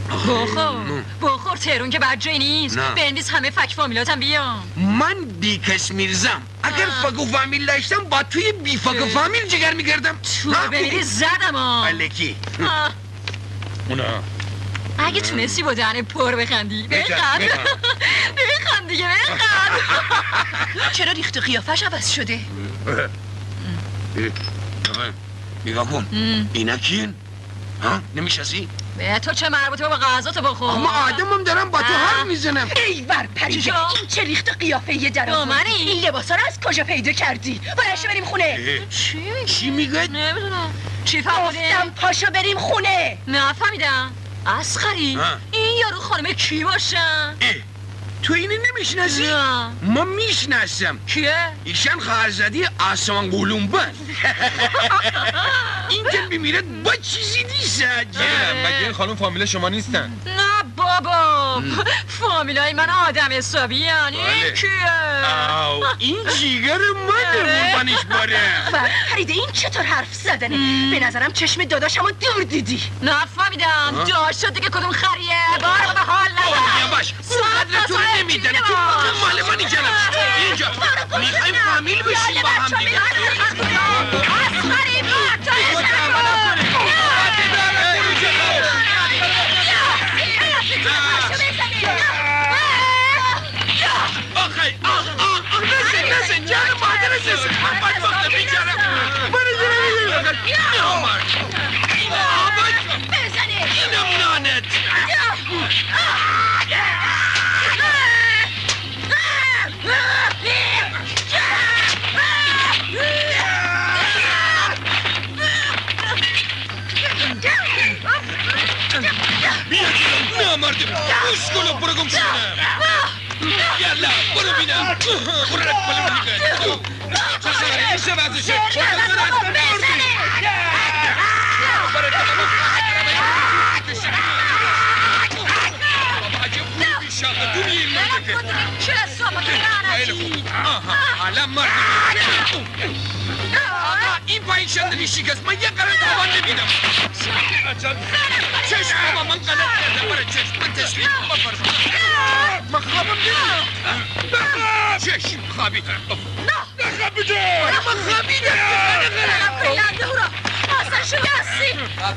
بخور. بخور تهرون که بد نیست. نه. بندیز همه فک فامیلاتم بیام من بیکس میرزم اگر فک و فامیل داشتم با توی بی فک و فامیل جگر میگردم تو بمیری زدم ها. الکی آه. اونا. اگه تونستی با دهن پر بخندی. بخند، بخند دیگه بخند چرا ریخت و قیافش عوض شده؟ نگاه کن. اینا کین ها؟ نمی‌شناسی به تو چه مربوطه؟ با غذا تو بخور. اما آدمم دارم با تو حرف می‌زنم. ای ور پریده چی شد؟ این چه ریخت قیافه یه در تو منی؟ این لباسا رو از کجا پیدا کردی؟ باید بریم خونه. چی میگی؟ چی میگه؟ نمی‌دونم. چی؟ گفتم پاشو بریم خونه. نفهمیدم اسخری. این یارو خانم کی باشن؟ تو اینو نمی‌شناسی؟ نه. ما می‌شناسم کیه؟ ایشان خواهرزادی آسمان قلومبن این که میمیرد با چیزی نیست مگه این خانم فامیل شما نیستن؟ نه بابا. فامیلای من آدم حسابی یعنی بله. این کیه؟ آو این جیگر منه. قربانش باره. ور پریده این چطور حرف زدنه؟ به نظرم چشم داداشمو دور دیدی. نفهمیدم ها؟ داشت شد دیگه کدوم خریه؟ بارو به حال ندارم قدر تو مال منی جنم اینجا می‌خوایم فامیل بشیم با هم دیگه آخی آخ آخ آخ نزن نزن جان مادر نزن من باید وقت گوش کن و برو گم شدم یالا برو بینم برو رک بلی بلی چه خبره این چه وضعشه برو برو اصلا مردی برو بابا عجب خوب بیشاقه دنیا این مرده چه صبح خیلی خوب آها حالا مرد آقا این پایین شندلی شکست من یه قرار دوان نبینم چشم بابا من غلط کردم برای چشم من تسلیم بفرست من خوابم نمید چشم خوابیدم نخوابیده من خوابیدم اصلا شکستی من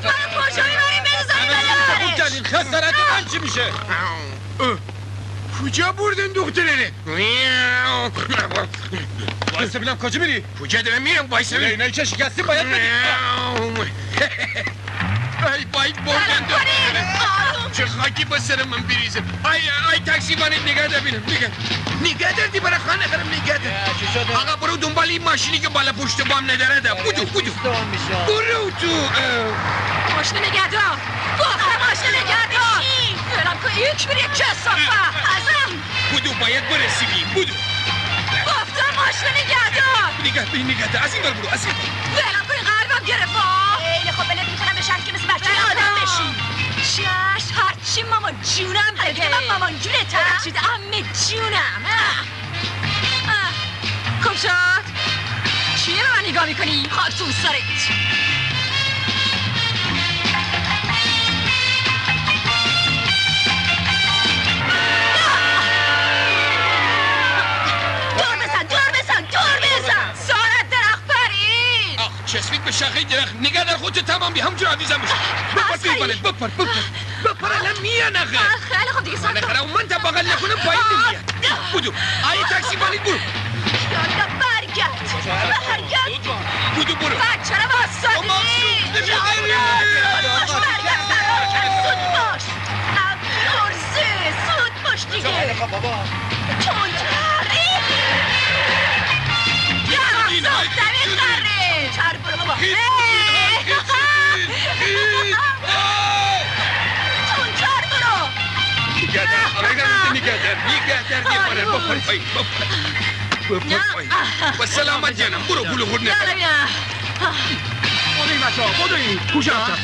کجایی بریم بزنی جنین خسارت من چی میشه کجا بردن دختره وایسا ببینم کجا میری؟ کجا دارم میرم؟ وایسا ببین. اینایی که شکستی باید بدی ای بای بردن دختره چه خاکی با سر من بریزه. ای ای تاکسی بانه نگه دار بینم نگه. نگه دار دی برای خانه برم نگه دار. آقا برو دنبال این ماشینی که بالا پشت بام نداره ده. بودو بودو. برو تو. ماشین نگهدار. گفتم ماشین نگهدار. یک بری کسافه ازم بودو باید برسیبی بودو گفتم ماشین نگهدار نگه بین نگه دار از این بر برو از این. برم که قلبم گرفت خیلی خب بلد می‌کنم به شرط که مثل بچه آدم بشی چش هرچی مامان جونم بگه من مامان جونتم. ببخشید امه جونم شد چیه به من نگاه می‌کنی خاک تو سرت چسبید به شاخه درخت. نگه در خودت تمام بی همونجور آویزم بشه بپر عسکری. بی بالت بپر بپر. بپر الان میان آه، خیلی خوب دیگه سب من خرم من تا بغل نکنم پایین نمیاد بودو. آیه تاکسی بالید برو. یالا برگرد. برگرد. بودو برو. بچه رو باستادی بده باش برگرد. سرم سود باش پرسه سود باش دیگه. تندتری این یا های ساختمی جوری. خره چر برو بابا خیز اه. خیز خیز آه. تندتر برو نگه در آره نمیده نگه در نگه در یه باره بپر پایین بپر بپر پایین با سلامت جانم برو بلو خود یالا نکن بیا بدوین بچه ها بدوین کجا رفتم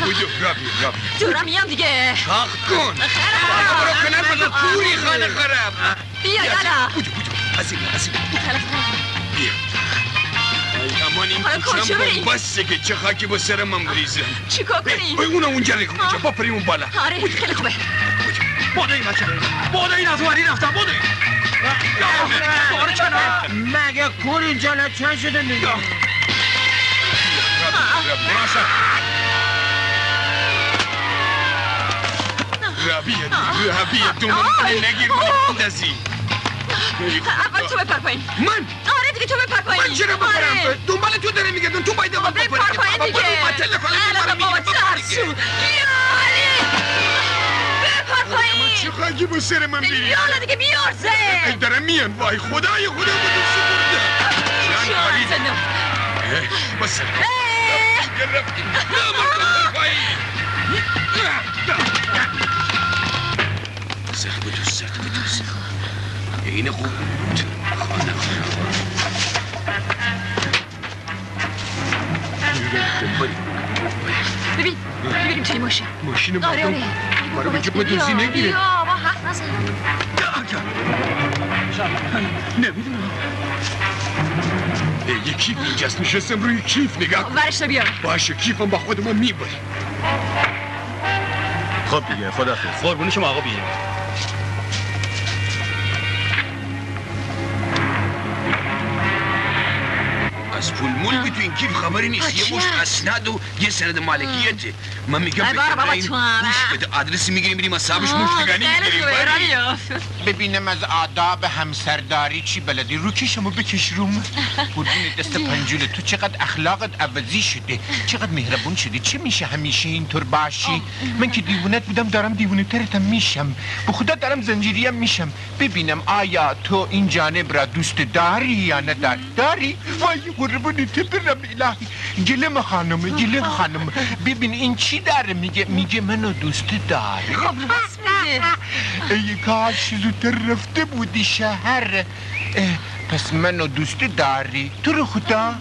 بودو رابی رابی دورم میام دیگه کاخ کن آقا برو کنار بگو کوری خانه خراب بیا یالا بودو بودو از این از این تلفن بیا ای امان این کوچم بری؟ بسته که چه خاکی با سر من بریزه چیکار کنیم اونو اونجا نگو اونجا بپریم اون بالا آره خیلی خوبه بدوین بچه بدوین از اومدی رفتم بارو کنار مگه کور اینجا چند شده میگم رابیه رابیه دومن نگیر من دزی اول تو بپر پایین من دیگه تو بپر پایین من چرا. بپرم دنبال تو داره میگردم تو باید اول بپر پایین دیگه. تلفن الان می‌برم بابا سر علی بپر پایین چه خاکی با سر من بیری بیا حالا دیگه بیارزه ای دارم میان وای خدای خدا بودو سپرده کاری با سر گرفتیم سخت بدو سخت بدو سخت این خوب خانه ببین توی ماشین. ماشین آره آره. برای بگه دوزی نگیره بیا با حرف نزن. نمی‌دونم یه کیف اینجاست نشستم روی کیف نگاه کن. ورش بیار باشه کیفم با خودم می‌بری خب دیگه خدافظ قربون شما آقا از پول مول بی تو این کیف خبری نیست؟ یه مشت اسناد و یه سند مالکیته من میگم بابا، بابا، تو گوش بده. آدرسی می‌گیریم بریم از صاحبش مشتگانی ببینم از آداب همسرداری چی بلدی؟ رو که شما بکش روم. قربون دست پنجول تو چقدر اخلاقت عوضی شده. چقدر مهربون شدی. چه میشه همیشه اینطور باشی؟ من که دیوونت بودم دارم دیوونه ترتم میشم. به خدا دارم زنجیریم میشم. ببینم آیا تو این جانب را دوست داری یا نداری؟ داری؟ وای قربونی تو برم الهی گلم خانم گلم خانم ببین این چی داره میگه میگه منو دوست بده ای کاش زودتر رفته بودی شهر پس منو دوست داری تو رو خدا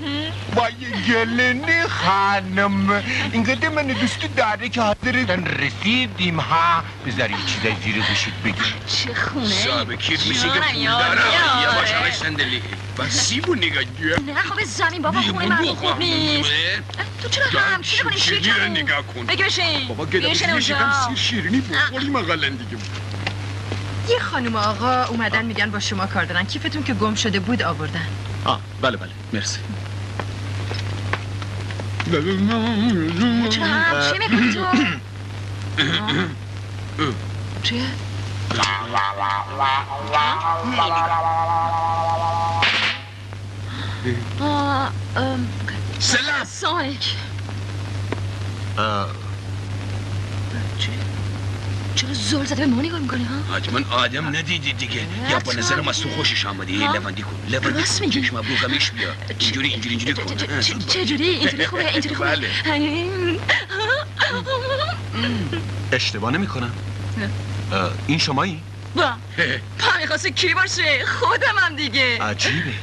وای گلنی خانم اینقدر منو دوست داری که حاضر رسیدیم ها بذاری یه چیزای زیر گوشید بگی چه خونه صاحب کیف میشه که پول یاره، داره یه یاره. باش آقای صندلی بس سیبو نگاه نه خب زمین بابا خونه مردم خوب نیست تو چرا جان، همچینه کنی شیرینی رو نگاه کن. بگی بشین بابا گلم بشین شیرینی بخوریم اقلا دیگه یه خانم آقا اومدن میگن با شما کار دارن. کیفتون که گم شده بود آوردن. آه بله بله. مرسی. چیه؟ سلام. علیک چرا زل زده به ما نگاه می‌کنی ها؟ حتما آدم ندیدی دیگه. یا به نظرم از تو خوشش آمده یه ها؟ لبندی کن. راست کن. چشم ابرو قمیش بیا. اینجوری اینجوری اینجوری کن. چجوری؟ اینجوری خوبه؟ اینجوری خوبه؟ بله. اشتباه نمی کنم این شمایی؟ با پا می‌خواسته کی باشه؟ خودمم دیگه. عجیبه.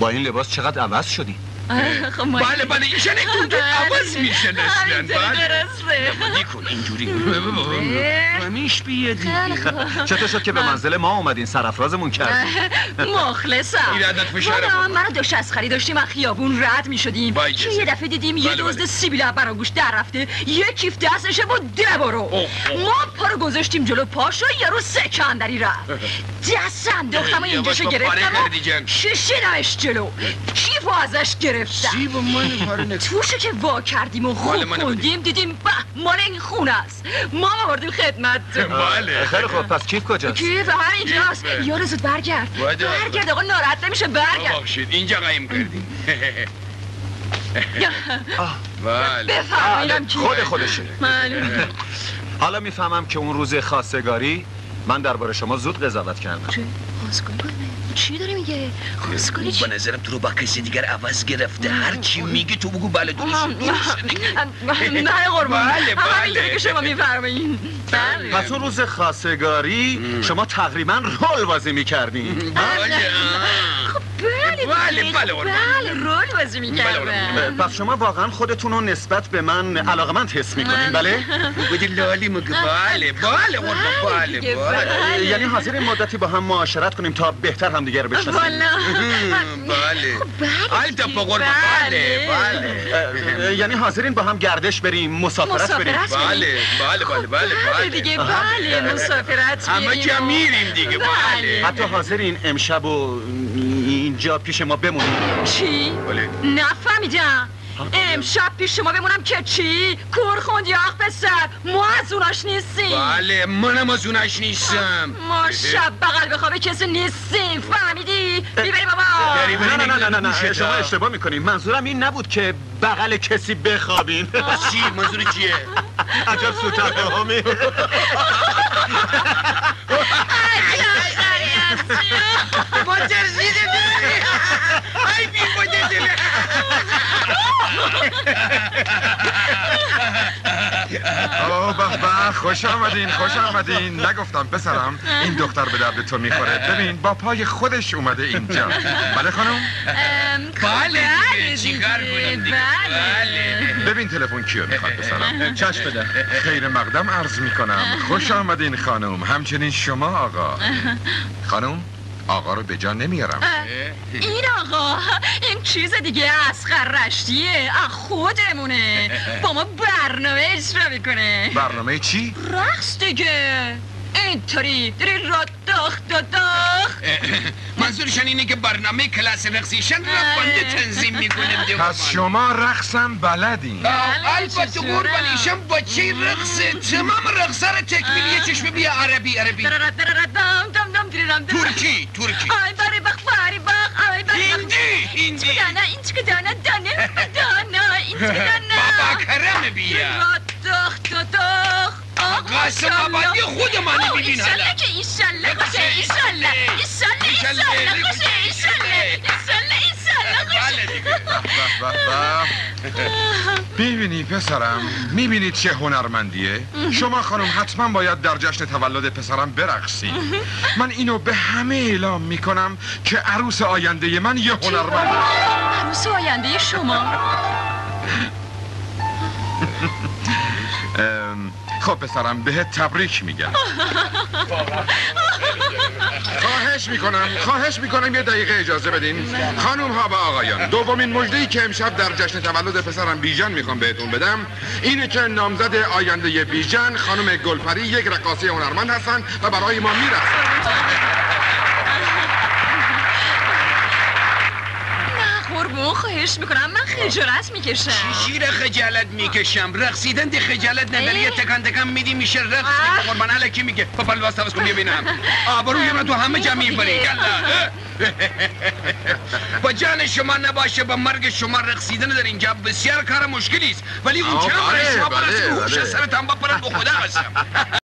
با این لباس چقدر عوض شدی؟ بله بله این شنه اونجا عوض میشه نسلن همینطوری بله کن اینجوری دیگه خوب. چطور شد که به منزل ما اومدین سرافرازمون کردین مخلصم این عدد فشاره والا بابا. من دو خری داشتیم از خیابون رد می شدیم وای که. یه دفعه دیدیم یه دزد بله. سیبیل براگوش در رفته یه کیف دستشه بود اوه. ما پا رو گذاشتیم جلو پاشو یارو سکندری رفت دست انداختم و یواش اینجاشو گرفتم. و کشیدمش جلو کیفو ازش گرفتم سیب من پاره توشو که وا کردیم و خوب خوندیم دیدیم به مال این خونه است. ما آوردیم خدمت. بله. خیلی خوب. پس کیف کجاست؟ کیف؟ همینجاست کیفه. یارو زود برگرد. برگرد آقا ناراحت نمیشه برگرد. ببخشید اینجا قایم کردیم. بله. بفرماییدم کی. خود خودشه. معلومه. حالا می‌فهمم که اون روز خواستگاری من درباره شما زود قضاوت کردم. چه؟ چی داره میگه؟ خواستگاری چی؟ به نظرم تو رو با کسی دیگر عوض گرفته. هر چی میگی تو بگو بله درست. نه قربان. بله، بله. که شما میفرمایین. بله. پس اون روز خواستگاری شما تقریبا رول بازی می‌کردین. بله. بله بله، دیگه. بله، قربان. بله رول بازی می‌کردن پس شما واقعا خودتون رو نسبت به من علاقمند حس می‌کنین بله؟ بودی لالی مگه بله بله قربان. بله بله یعنی حاضر این مدتی با هم معاشرت کنیم تا بهتر هم دیگه رو بشناسیم. والا. بله. بله. بله بله. بله یعنی حاضرین با هم گردش بریم مسافرت بریم. بله بله بله بله بله بله. دیگه بله مسافرت همه که میریم دیگه بله. حتی حاضرین امشب و اینجا پیش ما بمونیم چی؟ بله نفهمیدم امشب پیش شما بمونم که چی؟ کور خوندی آخ پسر ما از اوناش نیستیم بله منم از اونش نیستم ما شب بغل به خواب کسی نیستیم فهمیدی؟ بیبری بابا نه نه نه نه نه شما. اشتباه می‌کنین منظورم این نبود که بغل کسی بخوابین چی منظور چیه عجب سوتر همی مترسیده ای بی اوه به به خوش آمدین خوش آمدین. نگفتم پسرم این دختر به درد تو می‌خوره. ببین با پای خودش اومده اینجا. بله خانم؟ بله دیگه چیکار کنیم دیگه؟ بله. ببین تلفن کیو می‌خواد پسرم. چشم بده. خیر مقدم عرض می‌کنم. خوش آمدین خانم. همچنین شما آقا. خانم؟ آقا رو به جا نمیارم. این آقا این چیز دیگه از رشتیه خودمونه. با ما برنامه اجرا می‌کنه. برنامه چی؟ رقص دیگه. اینطوری داری را داخ داخ منظورشان اینه که برنامه کلاس رقصیشن را بنده تنظیم می‌کنه پس شما رقصم بلدین. البته قربان ایشان بچه رقصه تمام رقصه را تکمیلی چشم بیا عربی عربی. دم دم دم دیرم ترکی ترکی. آی باری بخ باری بخ آی باری هندی هندی. دانا؟ این چه دانا؟ دانه دانا؟ این چه دانا؟ بابا کرم بیا. را داخ داخ قسم آبادی ببین حالا که ایشالله باشه ایشالله ایشالله ایشالله، باشه ایشالله ایشالله ببینی پسرم می‌بینید چه هنرمندیه شما خانم حتما باید در جشن تولد پسرم برقصی من اینو به همه اعلام می‌کنم که عروس آینده من یه هنرمند عروس آینده شما خب پسرم بهت تبریک میگم. خواهش می‌کنم خواهش می‌کنم یه دقیقه اجازه بدین. خانم ها و آقایان دومین مجدهی که امشب در جشن تولد پسرم بیژن می‌خوام بهتون بدم اینه که نامزد آینده بیژن خانم گلپری یک رقاصه هنرمند هستن و برای ما می‌رسن قربون خواهش می‌کنم. من خجالت می‌کشم. شیر خجالت می‌کشم؟ رقصیدن دی خجالت نداری یه تکان تکان میدی میشه رقص. میگه قربان علکی میگه. پا پلواز تواز کن ببینم آبروی من تو همه جا می‌بری با جان شما نباشه با مرگ شما رقصیدن در اینجا بسیار کار مشکلی است. ولی اون آه، چرا برای بله، شما بله، برسه هوش بله. سرتان بپرم به خدا هستم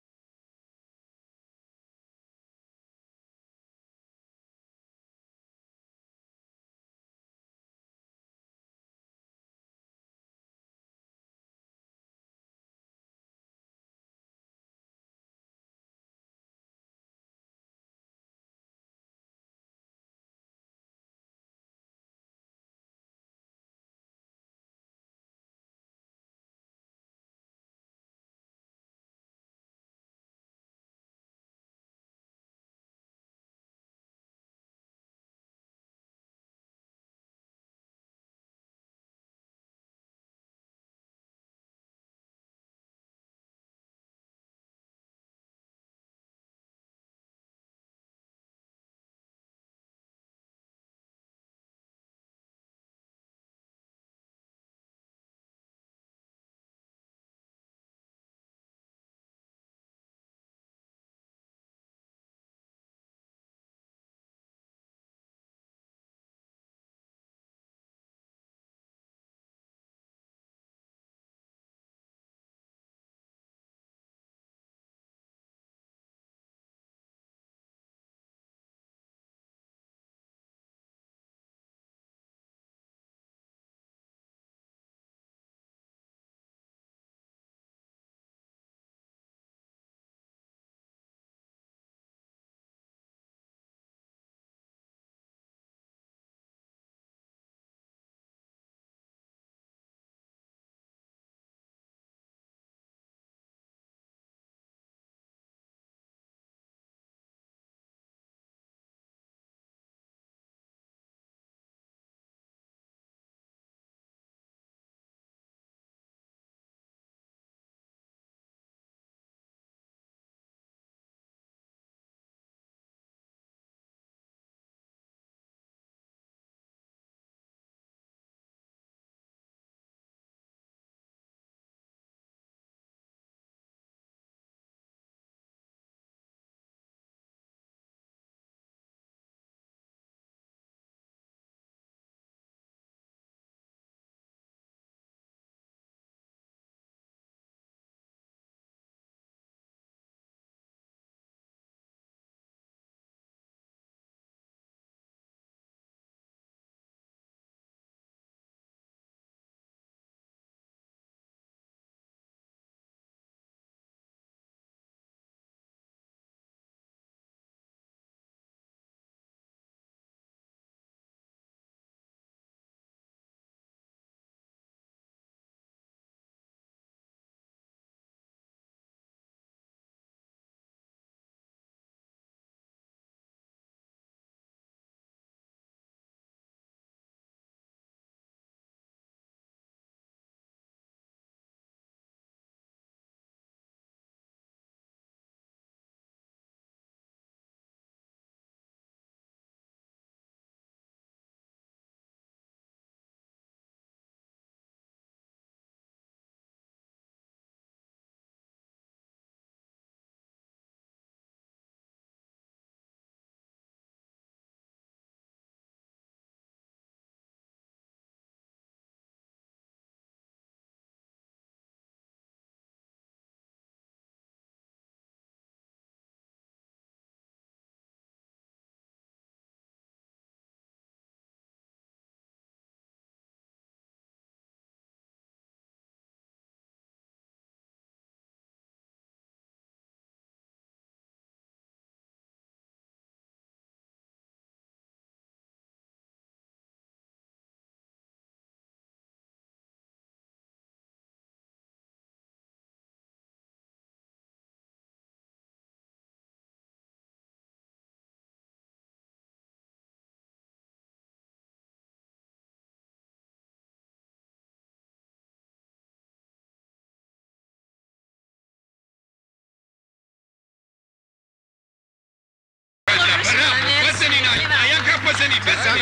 بزنی بزنی.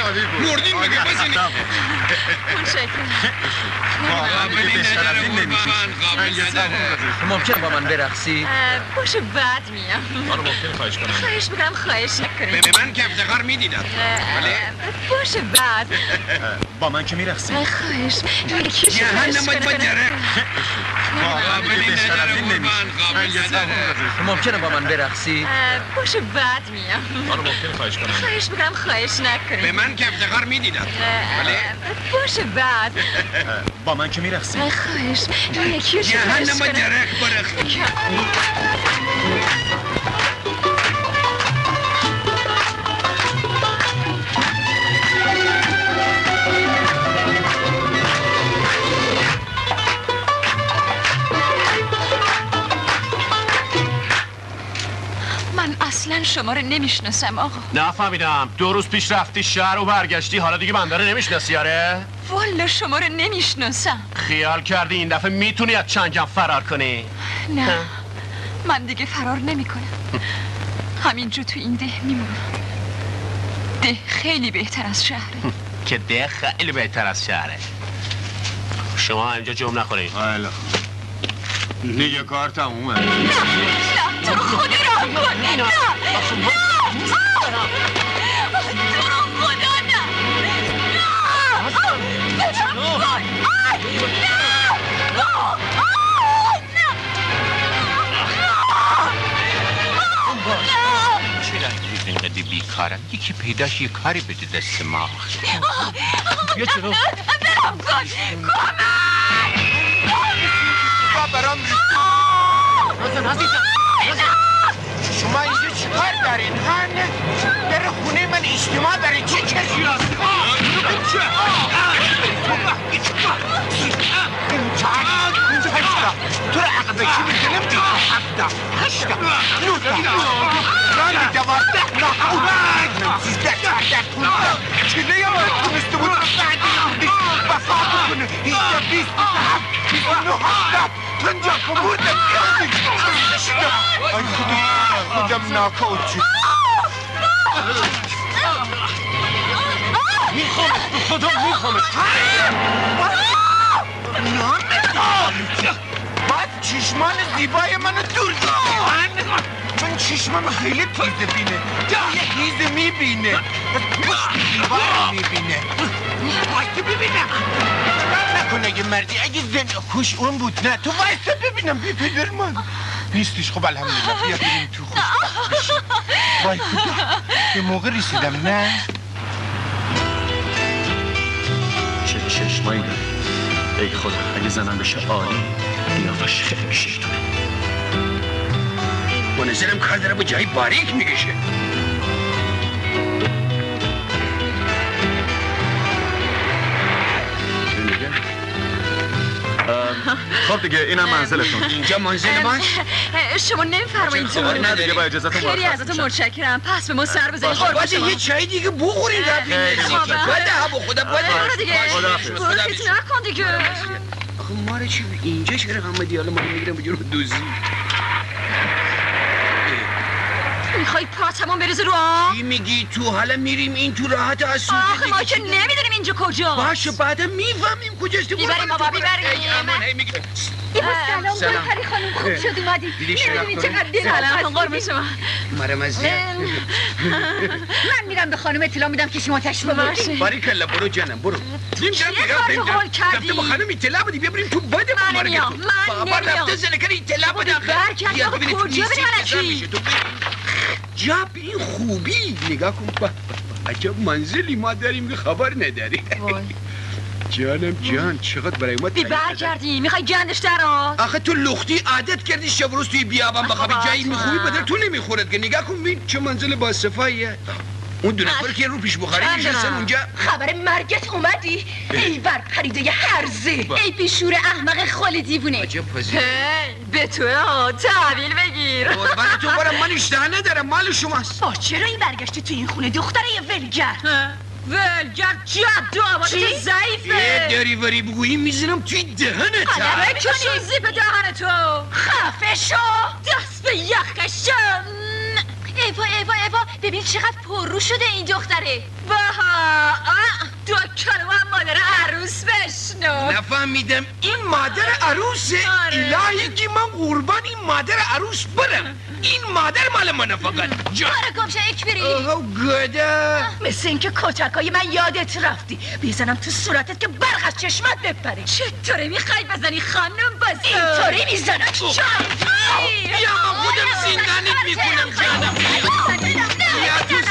مردین میگه بزنی؟ ممکن با من برقصی؟ باشه بعد میام. خانم ممکن خواهش کنم. خواهش می‌کنم خواهش نکنید. به من که افتخار می‌دیدم بله باشه بعد. با من که میرقصی؟ خواهش. جهنم باید با درق ممکنه با من برقصی؟ باشه بعد میام. خانم ممکن خواهش کنم. خواهش می‌کنم خواهش نکنید به من که افتخار می‌دیدم. بله. باشه بعد. با من که میرقصی. خواهش. یکی جهنم با درق برخ اصلا شما رو نمی‌شناسم آقا. نفهمیدم. دو روز پیش رفتی شهر و برگشتی. حالا دیگه بنده رو نمی‌شناسی آره؟ والا شما رو نمی‌شناسم. خیال کردی این دفعه می‌تونی از چنگم فرار کنی؟ نه. من دیگه فرار نمی‌کنم. همینجا تو این ده میمونم. ده خیلی بهتر از شهره. که ده خیلی بهتر از شهره. شما اینجا جمع نخورین دیگه کار تمومه. نه. تو خودی را کن نه نه تو رو خدا نه چرا امروز اینقدر بیکارم یکی پیداش یه کاری بده دست ما. بیا چرا برم کن با برام عزیزم شما اینجا چیکار دارین هن؟ در خونه من اجتماع داره چه کسی راست تو رو عقبه چی می‌زنم دیگه هفته هشته نوزده رانی دوازده نه سیزده چهارده پونزده چله یا من تونسته بود رو بعدی وفا بکنه هیچده بیست بیست هفت بیست نو هفته پنجاه کمورده ای خدا میخوامت خدا میخوامت باید چشمان منو دور من من چشمم خیلی تیزه بینه یه هیزه می‌بینه پشت وایسته ببینم نکن اگه مردی. اگه زن خوش اون بود نه. تو وایسته ببینم. بی پدر من نیستش. خب الحمدلله. بیا بریم تو خوش. وای خدا به موقع رسیدم. نه. چه چشمایی داره ای خدا اگه زنم بشه عالی. قیافش خیلی شیطونه به نظرم کار داره با جایی باریک می‌کشه. خب دیگه اینم منزلتون. اینجا منزل ماست شما نمیفرمایید تو نه دیگه با اجازهتون خیلی ازتون متشکرم. پس به ما سر بزنید. باشه. قربان باید شما یه چای دیگه بخورین رفت این خب، نزدیکی باید هوا خدا برو دیگه. نکن دیگه. آخه ما رو چی اینجا چرا همه دیالا ما می‌گیرن به دوزی می‌خوای پاتمون بریزه رو آب چی میگی تو حالا میریم این تو راحت از سوزه آخه ما که؟ نمی‌دونیم اینجا کجاست باشه بعدا می‌فهمیم کجاست می‌بریم بابا، می‌بریم. سلام سلام. گلپری خانم خوب شد اومدی دیدی نمی‌دونی؟ چقدر دل سلام قربون شما مرم از من میرم به خانم اطلاع میدم که شما تشریف باشه. آوردین باری کلا برو جانم برو نیم کارتو نیم هول کردی؟ با خانم اطلاع بدی بیا بریم تو بده من ما نمیام. من بابا نمیام. رفته زنکر اطلاع آخه ببینی تو کجا بریم الکی؟ میشه تو ببین. جب این خوبی نگاه کن به. عجب منزلی ما داریم که خبر نداری جانم جان چقدر برای ما بی تعیین شده. برگردی می‌خوای گندش در آ آخه تو لختی عادت کردی شب روز توی بیابان بخوابی جایی میخوبی اصلا. بدل تو نمی‌خورد که نگاه کن ببین چه منزل با صفاییه اون دو نفر که رو پیش بخاری دونم؟ اونجا. خبر مرگت اومدی؟ ای بر پریده هرزه. با. ای بیشور احمق خال دیوونه. عجب پذیر هی، به تو ها تحویل بگیر. قربان تو برم من اشتها ندارم. مال شماست. با چرا این برگشتی تو این خونه دختره ولگر ولگر جد دو آبادت چی؟ یه ضعیفه. داری وری بگویی می‌زنم توی دهنت. قلبه کشون زیپ دهن تو. خفه شو. دست به یخش ایوا ایوا ایوا ببین چقدر پررو شده این دختره. واها کلمه هم مادر عروس بشنو نفهمیدم این مادر عروسه آره. الهی که من قربان این مادر عروس برم این مادر مال منه فقط جا آره گمشه یک بری اوه گده مثل اینکه کتکای من یادت رفتی بیزنم تو صورتت که برق از چشمت بپره چطوره می‌خوای بزنی خانم بازی اینطوری می‌زنم بیا من خودم زندانت می‌کنم جانم بیا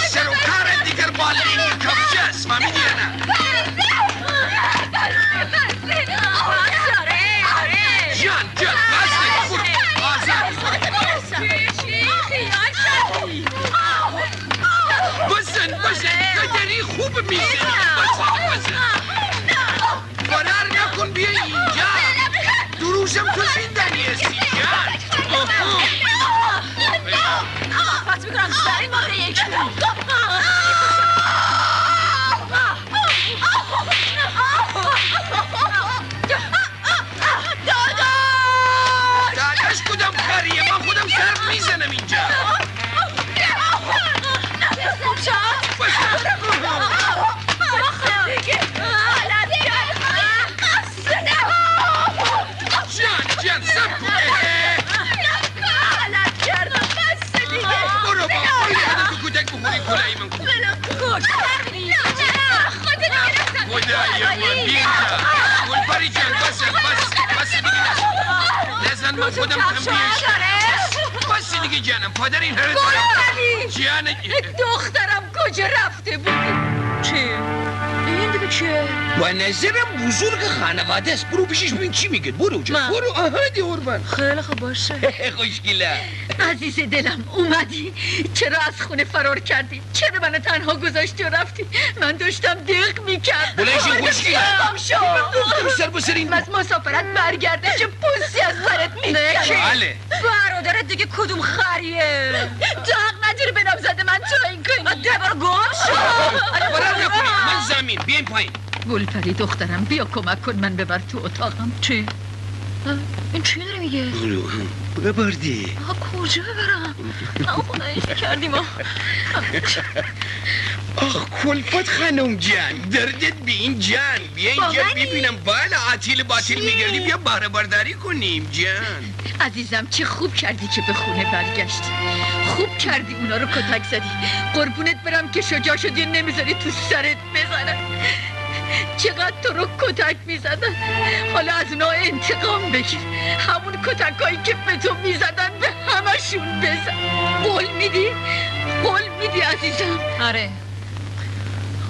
خوب بسن فرار نکن بیا اینجا. دو روزم تو زندانی هستی. فقط می‌کنم سری ما به یک داداش کدام کاریه؟ من خودم سر می‌زنم اینجا. خدای بیا گلپری جان بس بس بس دیگه نزن نزن من خودم تنبیهش بس دیگه جانم پادر این هره دارم جان دخترم کجا رفته بود چه؟ چه؟ با نظرم بزرگ خانواده است. برو پیشش ببین چی میگه. برو من. برو. آها دی خیلی خوب باشه. خوشگله. عزیز دلم اومدی. چرا از خونه فرار کردی؟ چرا منو تنها گذاشتی و رفتی؟ من داشتم دق می‌کردم. بلنشین خوشگله. سر به سر این از مسافرت برگرده چه پوسی از سرت می‌کنه؟ بله. برادرت دیگه کدوم خریه؟ داغ نداری به زده من تو این کنی دبار گم شو فرار نکنید من زمین بیاین پایین گلپری دخترم بیا کمک کن من ببر تو اتاقم چی؟ این چی داره میگه؟ ببردی کجا ببرم؟ خدایش کردیم آه. آخ کلفت خانم جان. دردت به این جان. بیا اینجا؟ ببینم. بله عطیل باطیل؟ میگردی. بیا بهره برداری کنیم جان. عزیزم چه خوب کردی که به خونه برگشتی. خوب کردی اونا رو کتک زدی. قربونت برم که شجاع شدی نمی‌ذاری تو سرت بزنن چقدر تو رو کتک می‌زدن. حالا از اونا انتقام بگیر. همون کتکایی که به تو می‌زدن به همشون بزن. قول میدی؟ قول میدی عزیزم؟ آره.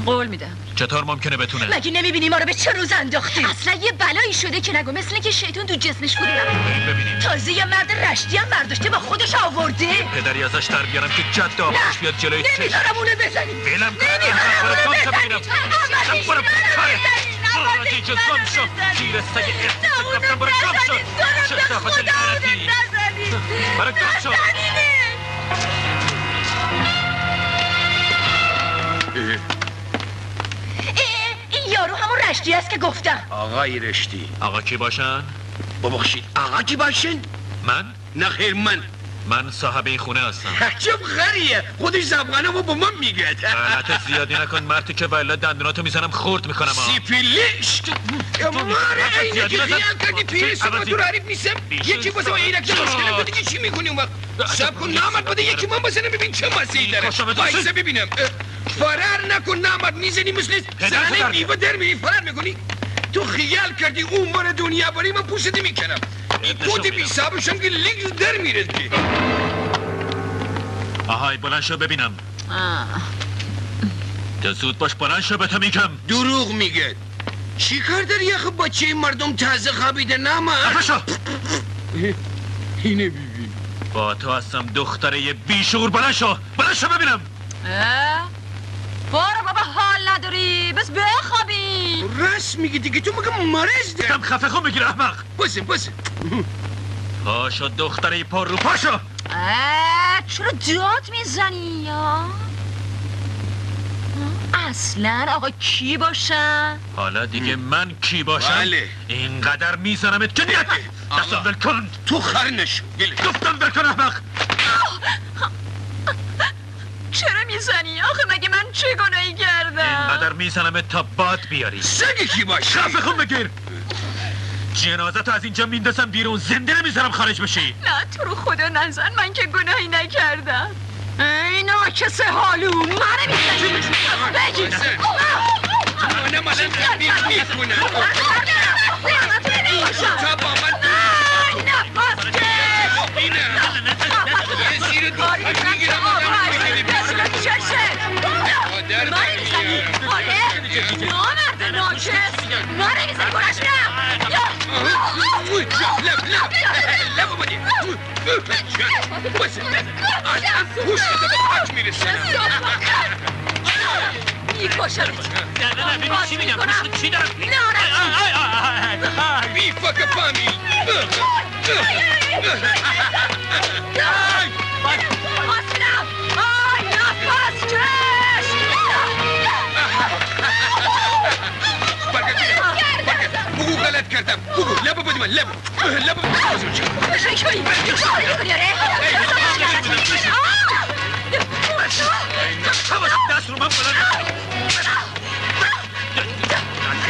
قول میدم. چطور ممکنه بتونه؟ مگه نمی‌بینی ما رو به چه روز انداختی؟ اصلا یه بلایی شده که نگو مثل که شیطون تو جسمش فرو رفته ببینیم. تازه یه مرد رشتی هم برداشته با خودش آورده پدری ازش در بیارم که جد آبادش بیاد جلوی چشم. نمی‌ذارم اونو بزنی. نمی‌ذارم برو اونو بزنی. یارو همون رشتی است که گفتم. آقای رشتی. آقا کی باشن؟ ببخشید. آقا کی باشن من؟ نه خیر من. من صاحب این خونه هستم. عجب خریه خودش زبانمو با من میگه. غلط زیادی نکن مرتی که ولی دندوناتو می‌زنم خورد می‌کنم. آه. سیپیلیشت ماره اینه که خیال کردی پیری سما تو عریف نیستم. یکی واسه من اینک مشکل بود دیگه چی می‌کنی اون وقت سب کن نامد بده یکی من بزنم ببین چه مسیحی داره؟ وایسه ببینم. فرار نکن نامد می‌زنی مثل زنه بیوه در میری فرار می‌کنی؟ تو خیال کردی اون بار دنیا بری من پوستت می‌کنم؟ این کود بی صاحبشم که لیگ در میره که آهای بلند شو ببینم. تا زود باش بلند شو به تو میگم. دروغ میگه. چی کار داری آخه؟ بچه مردم تازه خوابیده نامد خفشو اینه ببین با تو هستم دختره یه بیشور بلند شو. بلند شو ببینم. اه؟ برو بابا حال نداری. بس بخوابی. راست میگی دیگه. تو مگه مرض دارم دم خفه خون بگیر احمق. بسه بسه. پاشو دختره پر رو پاشو. اه، چرا داد می‌زنی یا؟ اصلا آقا کی باشم؟ حالا دیگه من کی باشم؟ بله. اینقدر میزنمت که نیت دستم ول کن. تو خرنش گفتم ول کن احمق. چرا می‌زنی آخه مگه من چه گناهی کردم اینقدر میزنمت تا باد بیاری سگی کی باشه خفه خون بگیر جنازه تو از اینجا میندازم بیرون زنده نمی‌ذارم خارج بشی نه تو رو خدا نزن من که گناهی نکردم ای ناکس حالو من می‌زنی بگی منم الان تبدیل می‌کنم تا با من Bust it out! I not bust Gugu galat kardam, gugu, lepo pojdimo, lepo, lepo pojdimo. Še joj, što je to njere? Hava se da sürmem bana.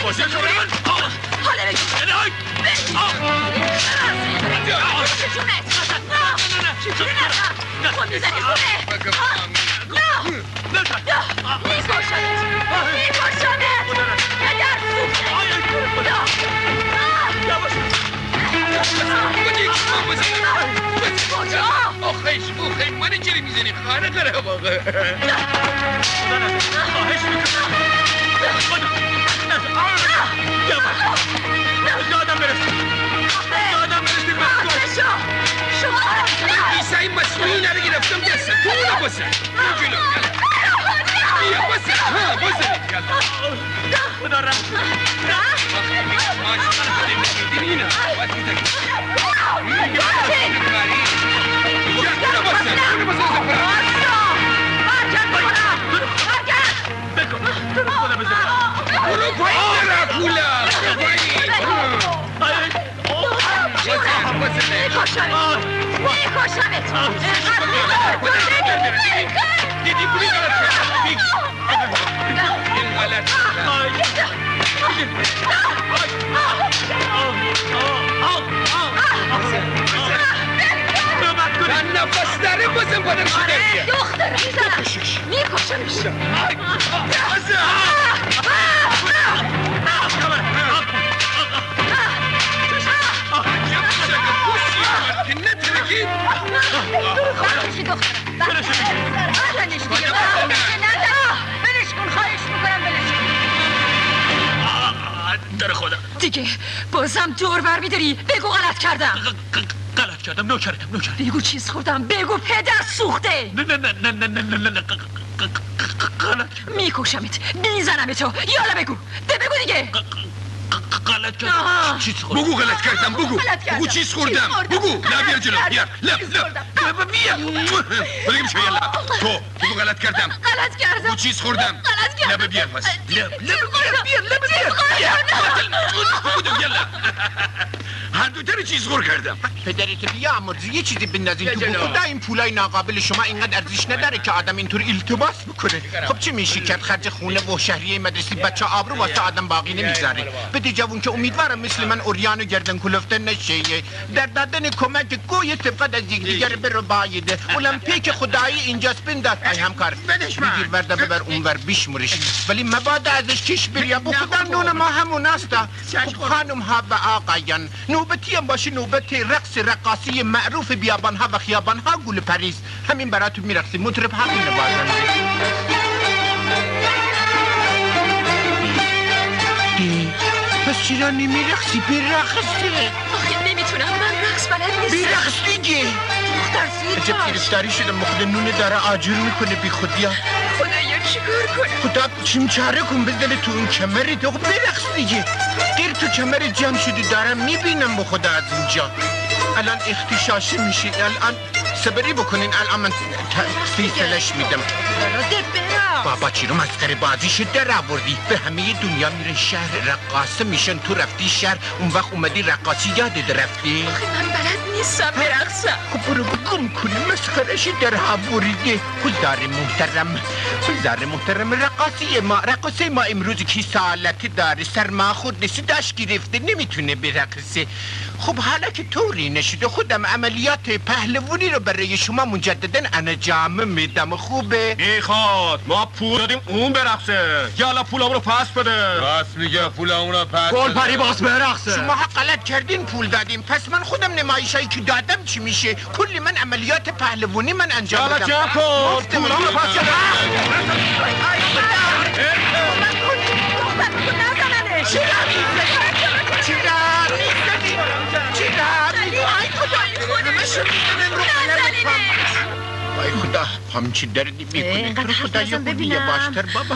Boşa kameran. Hala ne? Ne ay? Ne? Ne? Ne? Ne? نه بزن میکشمت میکشمت پدر سوخته آخیش آخیش من چری می‌زنی خانه داره واقع خواهش می‌کنم خدا یواش دادم برسیم دادم برسیم بس Isa in masnun na rin ginaptam dyan sa tubo na basa. Tubo na, yala. Iya, basa, ha, basa rin, yala. Udara. Udara. Maşallah, hadi mi? Dinina, bati da ki. Bati! Ya, kuna basa, kuna basa sa para. Basta! Harcan bana! Harcan! Beko, kuna basa. Kuru payı, kula! Kuru payı! Hayır! Neyi koşlavet? Neyi koşlavet? Aklını dur beni! Dedi bunu görmek. Gelin alerjisi. Ben nefesleri kızım bunun şu devriye. Yoktur Rıza. Niye koşamış? Ay! Kızım! دیگه خدا دیگه بازم دور بر میداری بگو غلط کردم. غلط کردم نو کردم. نو کردم بگو چیز خوردم. بگو پدر سوخته. نه نه نه نه نه نه نه غلط میکشمت. می‌زنم تو یالا بگو. ده بگو دیگه. غلط کردم چیز خوردم بگو غلط کردم بگو. بگو چیز خوردم. بگو نه بیا جلو بیا. لب لب. بیا بیا میشه یلا تو بگو غلط کردم غلط کردم بگو چیز خوردم غلط کردم لب بیا پس لب چیز خوردم. چیز خوردم. بگو یلا هر دو تر چیز خور کردم پدرت بیا امروز یه چیزی بندازین تو به خدا این پولای ناقابل شما اینقدر ارزش نداره که آدم اینطور التباس بکنه خب چی میشه کرد خرج خونه و شهریه مدرسه بچه آبرو واسه آدم باقی نمی‌ذاره بده جوون که امیدوارم مثل من اوریان و گردن کلفته نشه. در دادن کمک گوی طبقت از یکدیگر برو بایده المپیک خدایی اینجاست بنداز. ای همکار. بگیر ورده ببر اونور بیشمرش ولی مبادا ازش کش بریا. به خدا نون ما همون هستا خب خانم ها و آقایان. نوبتی هم باشه نوبت رقص رقاصی معروف بیابان ها و خیابان ها گل پریز. همین براتون میرقصی مطرب همین رو چرا نمیرقصی برقصه آخه نمی‌تونم من رقص بلد نیستم. برقص دیگه عجب گرفتاری شده مخد نون داره آجور می‌کنه بی خودیا خدایا چیکار کنم؟ خدا چیم چاره کن بزنه تو اون کمری. تو خب برقص دیگه. غیر تو کمر جمع شدی دارم می‌بینم به خدا از اینجا. الان اختشاشی میشی. الان صبری بکنین. الان من سلش میدم. بابا چی رو مسخره بازیش در آوردی. به همه دنیا میره شهر. رقاصه میشن. تو رفتی شهر. اون وقت اومدی رقاصی یادت رفتی؟ من بلد نیستم برقصم. خب برو گم کنی. مسخرش در آوریده خزار محترم. خزار محترم رقاصی ما رقاصه ما امروز کی سالت داره سرما خود داشت گرفته نمی‌تونه برقصه. خب حالا که طوری نشده خودم عملیات پهلوانی رو برای شما مجددا انجام میدم. خوبه؟ می‌خواد. ما پول دادیم اون برقصه. یالا پولامون رو پس بده. پس میگه پولمون رو پس گل پری باز برقصه. شما غلط کردین پول دادیم. پس من خودم نمایشایی که دادم چی میشه؟ کلی من عملیات پهلوانی من انجام یالا بدم جمع کن. پولامون رو پس وای خدا هم چی دردی می‌کنه تو خدا یه خودی یه باشتر بابا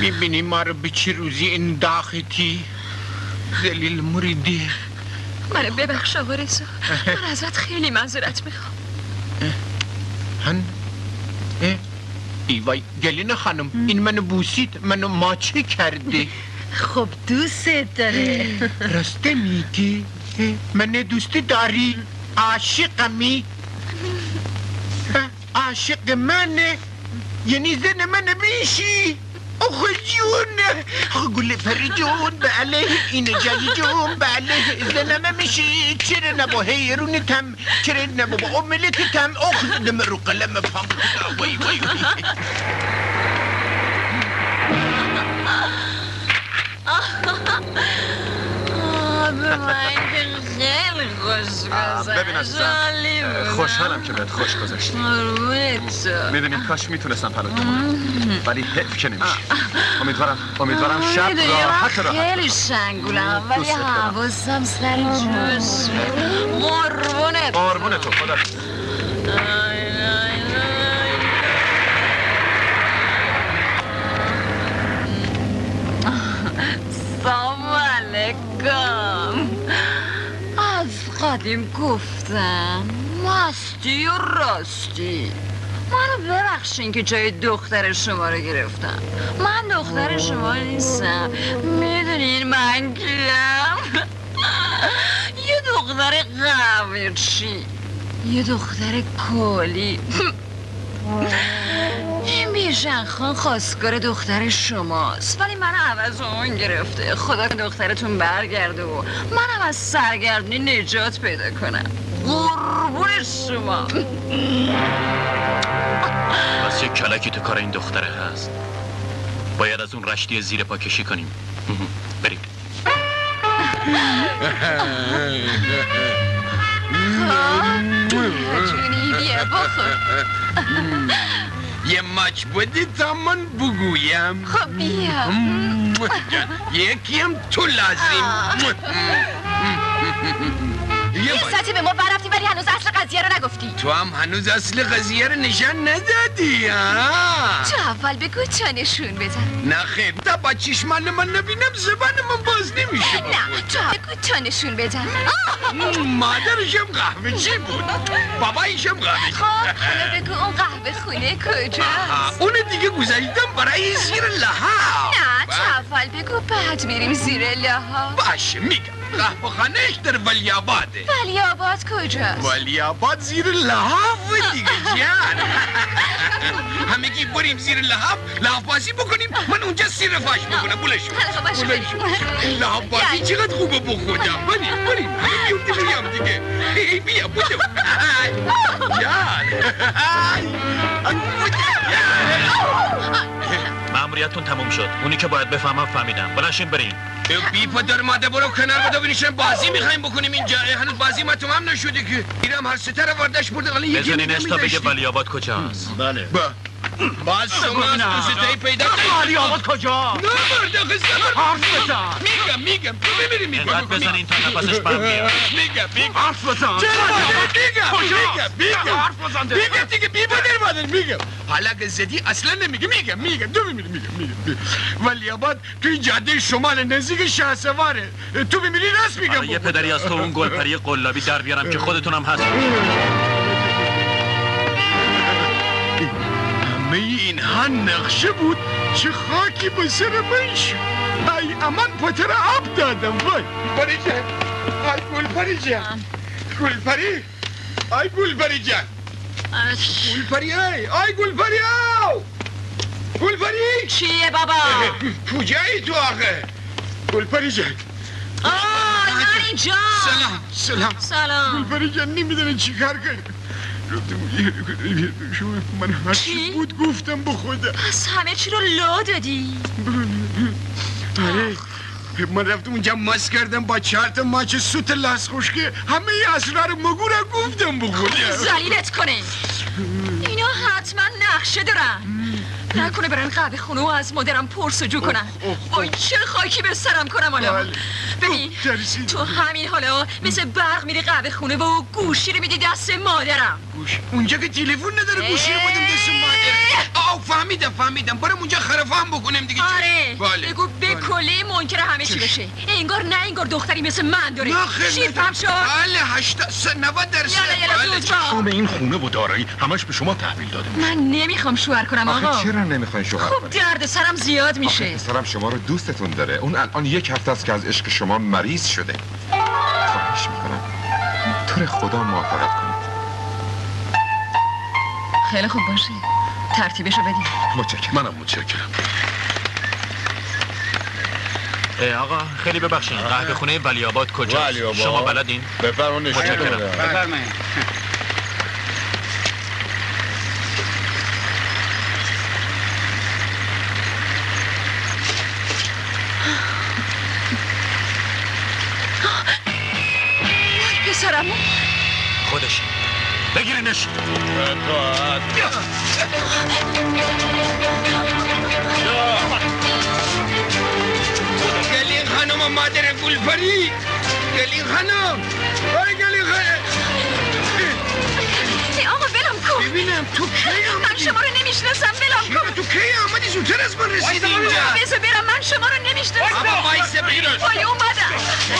می‌بینی ما رو به چی روزی انداختی زلیل مریدی منو ببخش آقا رزا من ازت خیلی معذرت می‌خوام. هن؟ اه، ای وای گلین خانم این منو بوسید منو ماچه کرده خب دوست داره راسته میگی من دوست داری عاشقمی عاشق منه یعنی زن من میشی آخ جون. گل پری جون بله این جلی جون بله زنم میشی چرا نبا حیرونتم چرا نبا با املتتم آخ دم رو قلم پام وای وای وای من خیلی خوش گذشت. خوشحالم که بهت خوش گذشت قربونت. تو. می‌دونی کاش می‌تونستم پلوت بمونم ولی حیف که نمیشه. امیدوارم امیدوارم شب راحت راحت خیلی شنگولم ولی. حواسم سر جوش قربونت. قربون تو خدا سلام علیکم. قدیم گفتم. مستی و راستی؟ منو ببخشین که جای دختر شما رو گرفتم. من دختر شما نیستم. می‌دونین من کیم یه دختر قویرچی یه دختر کلی. این بیژن خان خواستگار دختر شماست. ولی من عوض اون گرفته. خدا دخترتون برگرده و منم از سرگردنی نجات پیدا کنم. قربون شما. بس یک کلکی تو کار این دختره هست. باید از اون رشتی زیر پا کشی کنیم. بریم. جونی بیا بخور. یه ماچ بودی تا من بگویم خب بیا یکی هم تو لازم یه ساعتی به ما برفتی ولی هنوز اصل قضیه رو نگفتی تو هم هنوز اصل قضیه رو نشان ندادی ها؟ تو اول بگو تا نشون بزن نه خیر تا با چشمان من نبینم زبان من باز نمیشه. نه تو بگو تا نشون بدن مادرشم قهوه چی بود؟ بابایشم قهوه خب حالا بگو اون قهوه خونه کجاست؟ اون دیگه گذاشتم برای زیر لحاف نه تو اول بگو بعد میریم زیر لحاف باشه میگم. قهوه خانهش در ولی آباده ولی آباد کجاست؟ ولی آباد زیر لحاف دیگه جان. همگی بریم زیر لحاف لحاف بازی بکنیم من اونجا سیر فاش بکنم بلش. لحاف بازی چقدر خوبه بخودم بریم بریم. همه بیفتی بگم دیگه. ای بیا بودم جان. مأموریتتون تموم شد. اونی که باید بفهمم فهمیدم. بلنشین بریم. بی پدر ماده برو کنار بده ببینیشم بازی می‌خوایم بکنیم اینجا. هنوز بازی ما تمام نشده که. اینم هر ستاره وردش برده. الان یکی بزنینش تا بگه. ولی آباد کجاست. بله. با. باز شما از دوستایی پیدا علی آقا کجا؟ نه مرد آخه سفر حرف بزن. میگم میگم. تو بمیری میگم. اینقدر بزنین تا نفسش بند بیاد میگم. میگم حرف بزن. چرا میگم؟ کجا؟ میگم میگم. حرف بزن. میگم دیگه بی بدر مادر میگم. حالا که زدی اصلا نمیگم میگم میگم. تو بمیری میگم میگم. ولی آباد توی جاده شمال نزدیک شه سواره تو بمیری راست میگم. حالا یه پدری از تو اون گلپری قلابی در بیارم که خودتونم هست. اینها نقشه بود چه خاکی به سر من شد. ای امان پتر آب دادم وای. گلپری جان ای گلپری جان گلپری ای گلپری جان گلپری ای ای گلپری او گلپری چیه بابا؟ کجایی تو آخه؟ گلپری جان آه نانی جان. سلام سلام. سلام. گلپری جان نمی‌دونه چی کار کنی شما من هرچی بود گفتم به خدا؟ پس همه چی رو لا دادی؟ آره من رفتم اونجا ماس کردم با چهار تا ماچ سوت لاس خوشکه همه اسرار مگو را گفتم به خدا. زلیلت کنه. اینا حتما نقشه دارن؟ نکنه برن قهوه خونه و از مادرم پرسجو کنن. وای چه خاکی به سرم کنم حالا. بله. ببین تو همین حالا مثل برق میری قهوه خونه و گوشی رو میدی دست مادرم. گوش. اونجا که تلفن نداره گوشی رو بدم دست مادر فهمیدم فهمیدم. برم اونجا خرفان بکنم دیگه. چی؟ آره. بله بگو به کلی منکر همه چی. بشه. انگار نه انگار دختری مثل من داره. نه خیر شیر. پم شد؟ بله هشتا س- 90 درصد. یالا بله با. تمام این خونه و دارایی همش به شما تحویل داده من نمی‌خوام شوهر کنم آقا. آخه چرا نمی‌خواین شوهر خب درد سرم زیاد میشه. پسرم شما رو دوستتون داره. اون الان یک هفته است که از عشق شما مریض شده. خواهش می‌کنم. طور خدا موافقت کنید. خیلی خوب باشه. ترتیبشو بدی متشکرم. منم متشکرم. اه، آقا خیلی ببخشید. قهوه خونه ولی آباد کجا ولی آباد. شما بلدین؟ بفرمایید. متشکرم. بفرمایید. وای بگیرینش گلین خانم و مادر گلپری گلین خانم گلین خانم ببینم تو کی من آمدی شما رو نمی‌شناسم چرا؟ کن. تو کی آمدی؟ زودتر از من رسیدی اینجا. بذار برم من شما رو نمی‌شناسم. بابا وایسه بگیرش. وای اومدم.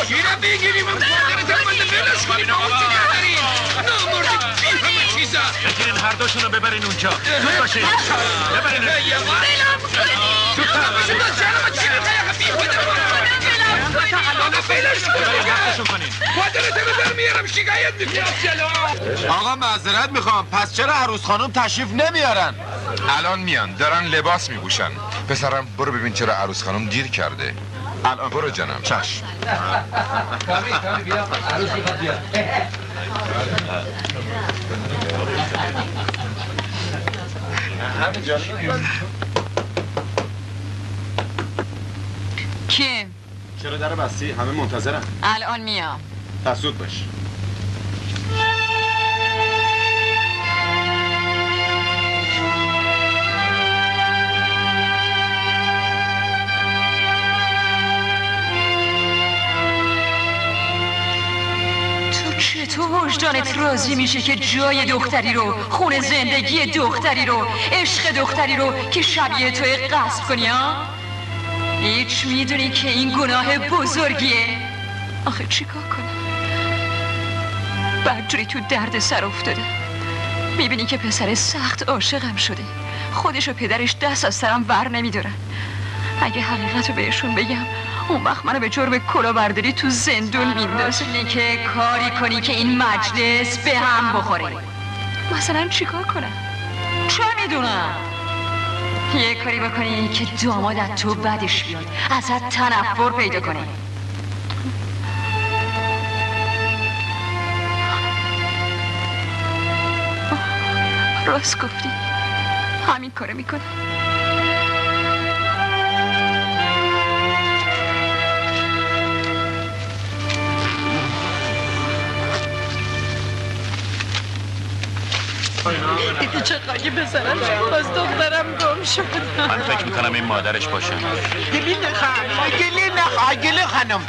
چرا بگیری؟ من مادرت هم بنده بلش کنی با اون چه داری نه مردی بی همه چیزا. بگیرین هر دوشون رو ببرین اونجا. زود باشین. ببرینش. ولم کنی. ببرین حقشون کنین مادرت رو در میارم شکایت می‌کنم آقا معذرت می‌خوام. پس چرا عروس خانم تشریف نمیارن؟ الان میان. دارن لباس میپوشن. پسرم برو ببین چرا عروس خانم دیر کرده. الان. برو جانم چشم. کیم چرا در بستی؟ همه منتظرن. الان میام. پس زود باش. تو وجدانت راضی میشه که جای دختری رو خون زندگی دختری رو عشق دختری رو که شبیه توی قصد کنی ها؟ هیچ می‌دونی که این گناه بزرگیه. آخه چیکار کنم؟ بدجوری تو درد سر افتاده می‌بینی که پسر سخت عاشقم شده. خودش و پدرش دست از سرم ور نمیدارن. اگه حقیقت رو بهشون بگم اون وقت منو به جرم کلاهبرداری تو زندون میندازه. که کاری کنی که این مجلس به هم بخوره. مثلا چیکار کنم؟ چه می‌دونم؟ یه کاری بکنی که دامادت تو بدش بیاد. ازت تنفر پیدا کنه راست گفتی. همین کارو می‌کنم دیدی چه خاکی پسرش باز دخترم گم شد من فکر می‌کنم این مادرش باشه. گلی نخواه. گلی نخواه. گلی خانم.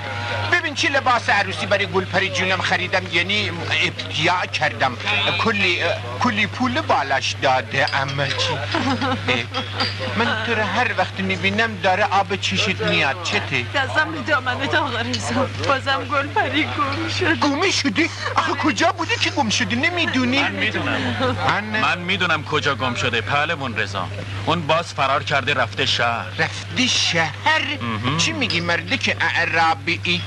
ببین چی لباس عروسی برای گلپری جونم خریدم. یعنی ابتیاع کردم. کلی کلی پول بالاش داده اما چی؟ من تو رو هر وقت می‌بینم داره آب چشید میاد چته دستم به دامنت آقا رزا بازم گل پری گم شد. گمی شدی؟ آخه کجا بودی که گم شدی؟ نمی‌دونی؟ من می‌دونم. من می‌دونم کجا گم شده پهلمون رضا. اون باز فرار کرده رفته شهر. رفتی شهر؟ چی میگی مرده که اعرابی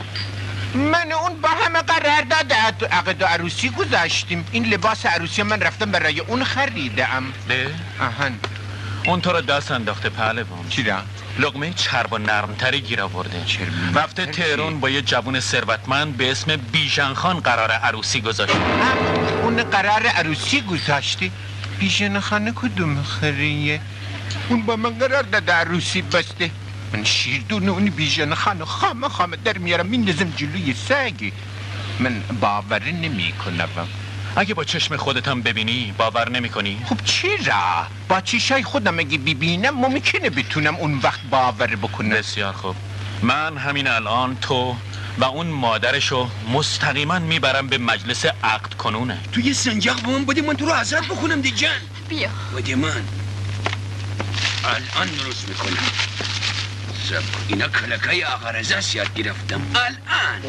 من اون با همه قرارداد عقد و عروسی گذاشتیم. این لباس عروسی من رفتم برای اون خریدم. ده؟ آهن اون تو رو دست انداخته پهلوان چی را؟ لقمه چرب و نرمتری گیر آورده. رفته تهرون با یه جوون ثروتمند به اسم بیژن خان قرار عروسی گذاشته اون قرار عروسی گذاشتی؟ بیژن خانه کدوم خریه؟ اون با من قرار داده عروسی بسته. من شیردون اون بیژن خانه خامه خامه در میارم. میندازم جلوی سگی. من باور نمی کنم اگه با چشم خودتم ببینی باور نمی کنی؟ خب چرا؟ با چیشای خودم اگه ببینم ممکنه بتونم اون وقت باور بکنم؟ بسیار خوب. من همین الان تو و اون مادرشو مستقیما می‌برم به مجلس عقد کنونه. تو یه سنجاق با من بده من تو رو عذر بخونم دی جان. بیا. بده من. الان درست می‌کنم. اینا کلکای آقا رزا است یاد گرفتم. الان.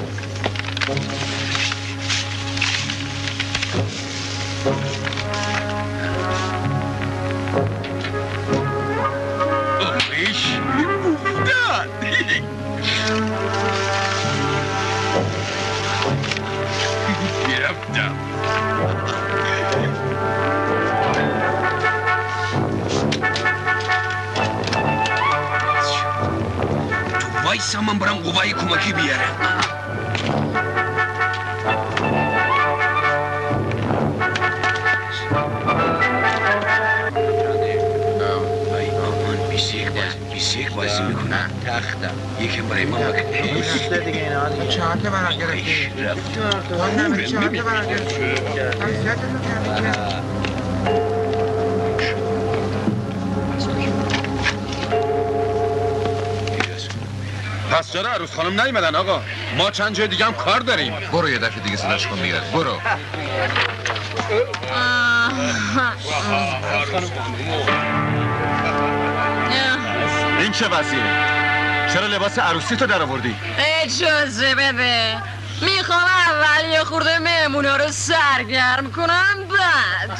وایسا من برم قوای کمکی بیارم بیسیک بازی می‌کنم تختم یکی برای ما بکن چهار تا برات گرفتی خوبه، چهار تا برات گرفتی پس چرا عروس خانم نیومدن آقا؟ ما چند جای دیگه هم کار داریم. برو یه دفعه دیگه صداش کن میره برو. این چه وضعیه؟ چرا لباس عروسی تو در آوردی؟ اجازه بده. می‌خوام اول یه خورده مهمونا رو سرگرم کنم بعد.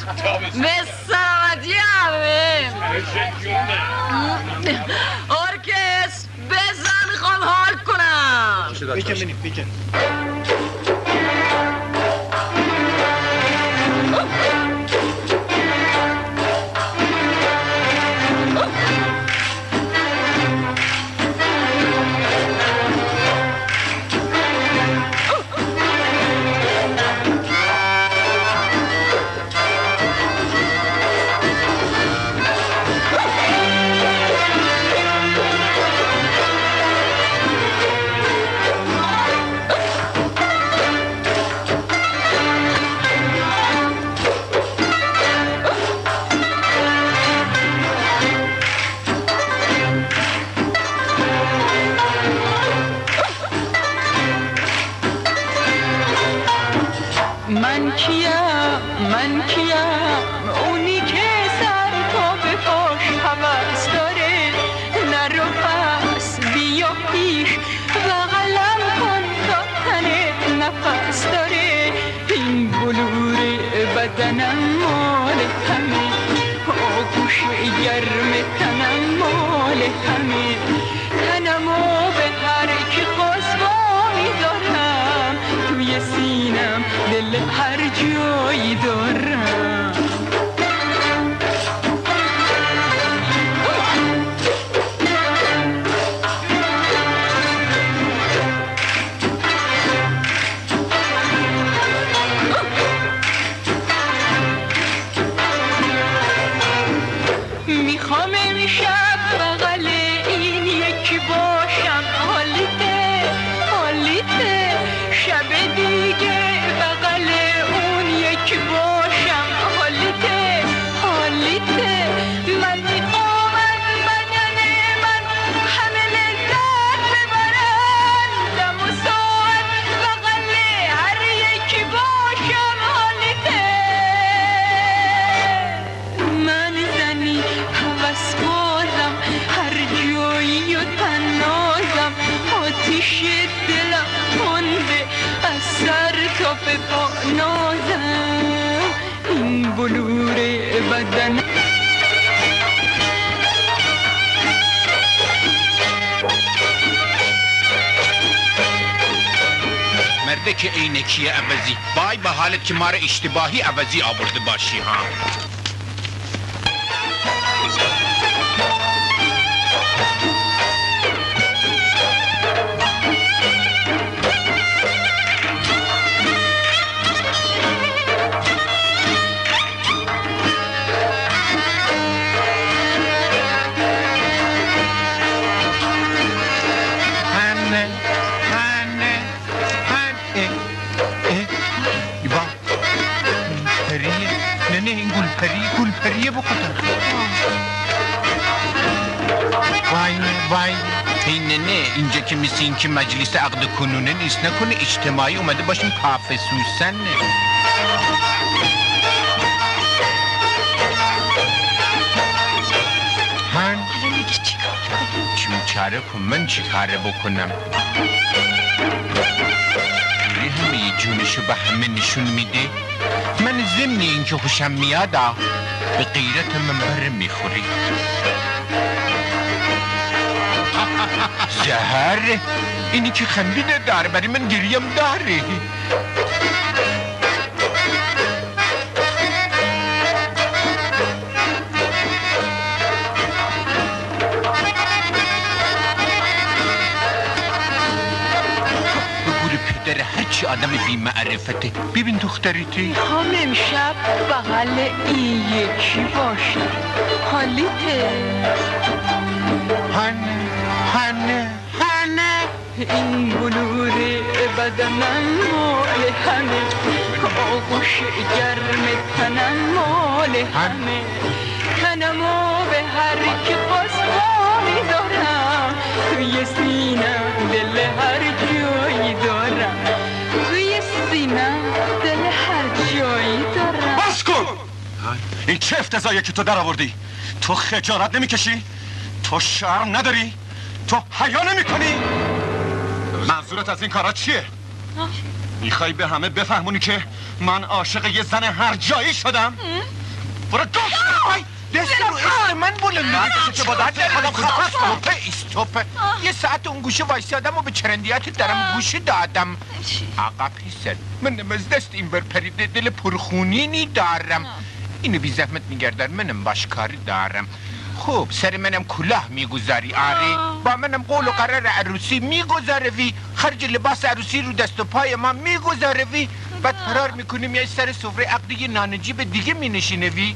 به سلامتی همه. کنم نکرده اشتباهی عوضی آورده باشی ها. که مجلس عقد کنونه نیست نکنه اجتماعی اومده باشیم کافه سوسن هن چاره کن من چی کاره بکنم همه جونشو به همه نشون میده من ضمن اینکه خوشم میاد آه، به غیرت من بره می‌خوری زهر اینی که خنده نداره برای من گریم داره هرچی آدم بی معرفته ببین دختریتی می‌خوام امشب بغل این یکی باشم حالیته هنه هنه هنه این بلور بدنم مال همه. آغوش گرم تنم مال همه. تنمو به هر کی باز میدارم توی سینم دل هر جایی دارم. توی سینم دل هر جایی دارم. بس کن! این چه افتضاییه که تو در آوردی؟ تو خجالت نمی‌کشی؟ تو شرم نداری؟ تو حیا نمی‌کنی؟ منظورت از این کارا چیه؟ می‌خوای به همه بفهمونی که من عاشق یه زن هر جایی شدم؟ برو دو دست رو اسم من بلند بعد که با دست خودم یه ساعت اون گوشه وایسادم و به چرندیات درم گوشه دادم. آقا پیسر من از دست این بر پریده دل پرخونینی دارم. اینو بی زحمت میگردن. منم باشکاری دارم. خوب سر منم کلاه می‌گذاری آری با منم قول و قرار عروسی میگذاروی. خرج لباس عروسی رو دست و پای ما میگذاروی. بعد فرار می‌کنی میای سر سفره عقدی نانجیب دیگه مینشینوی.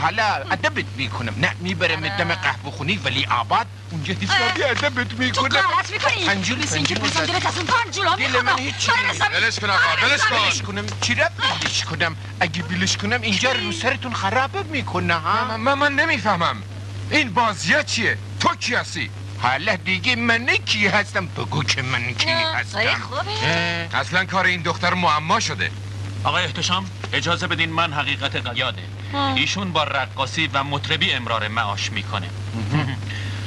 حالا ادبت می‌کنم. نه می‌برم دم قهوه خونی ولی آباد اونجا حسابی ادبت می‌کنم. تو غلط می‌کنی؟ پنجول پنجول بزن. دلت از اون پنجولا دل می‌خواد من هیچی بلش کن آقا بلش بلش کن کنم. چی را بلش کنم. اگه بلش کنم اینجا رو سرتون خراب می‌کنه ها؟ من, من نمی‌فهمم. این بازیه چیه؟ تو کی هستی؟ حالا دیگه من کی هستم. بگو که من کی هستم. اه، اصلا کار این دختر معما شده. آقای احتشام اجازه بدین من حقیقت قیاده ها. ایشون با رقاصی و مطربی امرار معاش می‌کنه.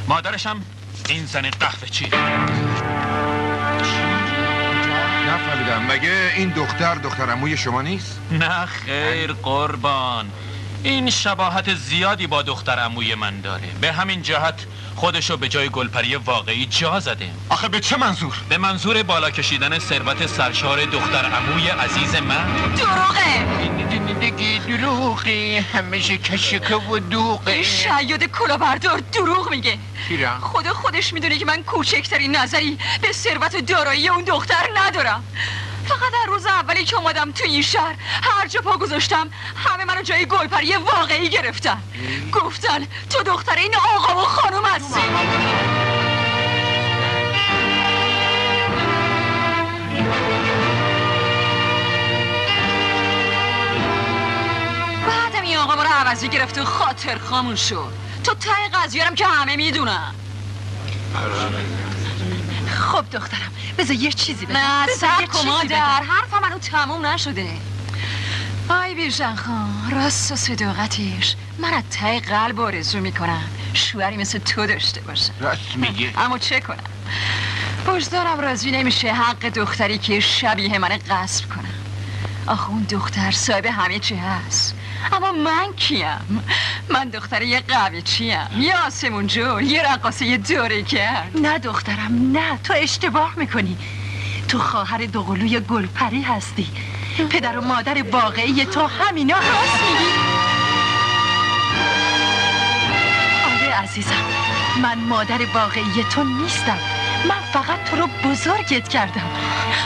مادرشم این زن قهوه چی؟ نفهمیدم. مگه این دختر دختر عموی شما نیست؟ نه خیر قربان. این شباهت زیادی با دختر عموی من داره. به همین جهت خودشو به جای گلپری واقعی جا زده. آخه به چه منظور؟ به منظور بالا کشیدن ثروت سرشار دختر عموی عزیز من. دروغه! دیگه دروغی. همیشه کشکه و دوغه. شاید کلاهبردار دروغ میگه. چرا؟ خدا خودش می‌دونه که من کوچکترین نظری به ثروت و دارایی اون دختر ندارم. فقط در روز اولی که اومدم تو این شهر هر جا پا گذاشتم همه منو جای گلپری واقعی گرفتن. گفتن تو دختر این آقا و خانم هستی. بعدم این آقا رو عوضی گرفت و خاطر خامون شد. تو ته قضیه که همه می‌دونن. خب دخترم بذار یه چیزی بگم. نه، بذار صبر یه کن، چیزی مادر. بگم. حرفم هنوز تموم نشده. آی بیرجن خان راست و صداقتش من از ته قلب آرزو می‌کنم شوهری مثل تو داشته باشم راست میگه اما چه کنم؟ وجدانم راضی نمیشه حق دختری که شبیه من غصب کنم. آخه اون دختر صاحب همه چی هست. اما من کیم؟ من دختر یه قوی چیم؟ یه آسمون جون یه رقاصه یه دوره کرد نه دخترم نه. تو اشتباه می‌کنی. تو خواهر دوقلوی گلپری هستی. پدر و مادر واقعی تو همینا راست میگی آره عزیزم من مادر واقعی تو نیستم. من فقط تو رو بزرگت کردم.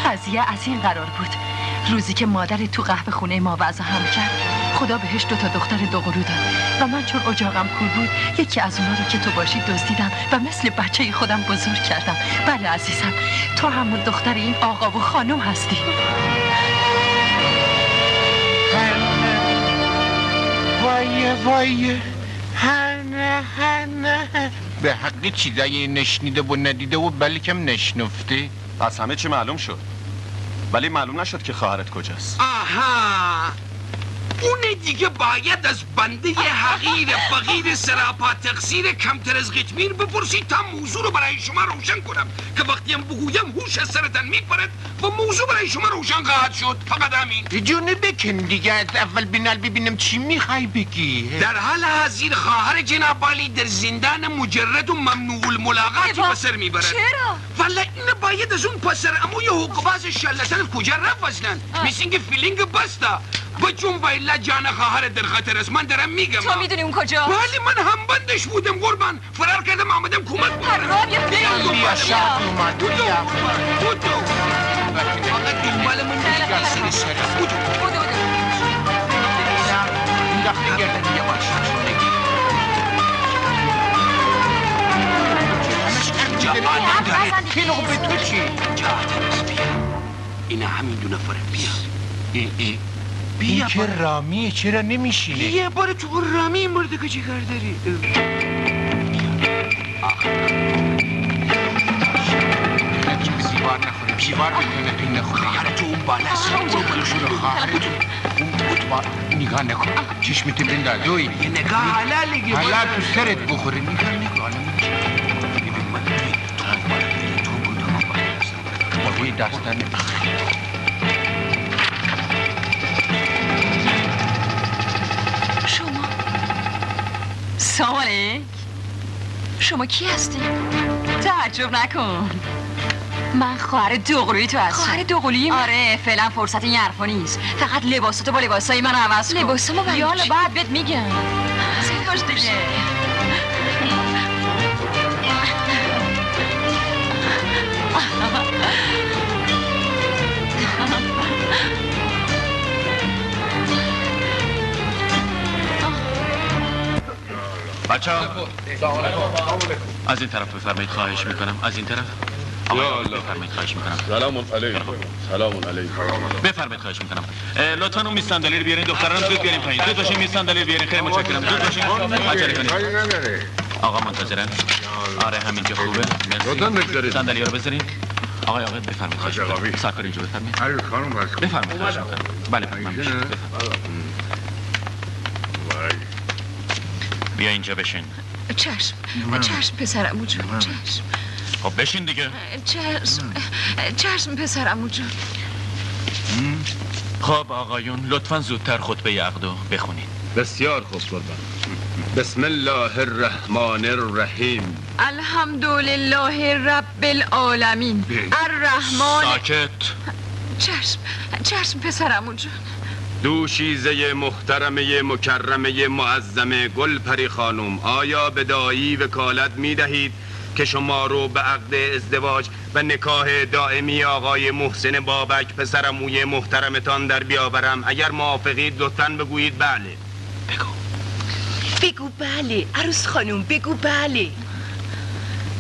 قضیه از این قرار بود. روزی که مادر تو قهوه خونه ما وضع هم کرد خدا بهش دو تا دختر دوقلو داد. و من چون اجاقم کور بود یکی از اونا رو که تو باشی دزدیدم و مثل بچه خودم بزرگ کردم. بله عزیزم تو همون دختر این آقا و خانم هستی. وای وای هنه هنه. به حق چیزایی نشنیده و ندیده و بلکم نشنفته؟ از همه چی معلوم شد. ولی معلوم نشد که خواهرت کجاست. آها. اون دیگه باید از بنده حقیر فقیر سراپا تقصیر کمتر از قطمیر بپرسید تا موضوع رو برای شما روشن کنم که وقتی هم بگویم هوش از سرتن میپرد و موضوع برای شما روشن خواهد شد. فقط همین. جونه بکن دیگه از اول بینال ببینم چی می‌خوای بگی. در حال حاضر خواهر جناب عالی در زندان مجرد و ممنوع الملاقات به سر می‌برد. چرا؟ والا این باید از اون پسر اموی حقوقباز شلتن کجا رفت مثل اینکه فیلینگ بستا بچون ویلا جان خواهر در خطر است. من دارم میگم. تو می‌دونی اون کجا؟ ولی من هم بندش بودم قربان. فرار کردم آمدم کمک پرام بیا. بیا بیا. شاد اومد بیا. بودو. فقط دنبال من دیگر سر سر بودو. این گردن یواش جوان به تو چی؟ این همین دو نفره. بیا. ای ای. بیا این که رامیه چرا نمیشینه؟ یه بار تو اون رامی این مرده چیکار داری؟ زیوار نخوره زیوار بکنه نکنه. نخوره خواهر تو اون بالا سرو بلوشون خواهر تو اون بود نگاه نکن. چشمت بنده دوی. یه نگاه حلالی حلال تو سرت بخوره. نگاه نکن. ببین من تو اون بالا. تو اون بود داستان سلام علیک. شما کی هستی؟ تعجب نکن. من خواهر دوقلوی تو هستم. خواهر دوقلوی آره فعلا فرصت این حرفا نیست. فقط لباساتو با لباسای من عوض کن. لباسامو برای یالا؟ بعد بهت میگم. باش دیگه؟ بچه از این طرف بفرمایید خواهش می‌کنم. از این طرف؟ آقای بفرمایید خواهش می‌کنم. سلام علیکم. سلام علیکم. بفرمایید خواهش می‌کنم. لطفا اون میز صندلی رو بیارین دختران زود بیارین پایین. زود باشین میز صندلی رو بیارین. خیلی متشکرم. زود باشین. عجله کنید آقا منتظرن آره همینجا خوبه. لطفاً مرسی. بگذارید. صندلی رو بذارین. آقای آقای بفرمایید خواهش می‌کنم. سرکار اینجا بفرمایید. بفرمایید خواهش می‌کنم بله من میشم بیا اینجا بشین. چشم چشم پسرمو جون چشم. خب بشین دیگه. چشم چشم پسرمو جون. خب آقایون لطفا زودتر خطبه عقدو بخونید بسیار خوب قربان. بسم الله الرحمن الرحیم. الحمدلله رب العالمین. الرحمن. ساکت. چشم چشم پسرمو جون. دوشیزه محترمه مکرمه معظمه گل پری خانم آیا به دایی وکالت می دهید که شما رو به عقد ازدواج و نکاح دائمی آقای محسن بابک پسرموی محترمتان در بیاورم؟ اگر موافقید لطفا بگویید بله. بگو. بله عروس خانوم بگو بله.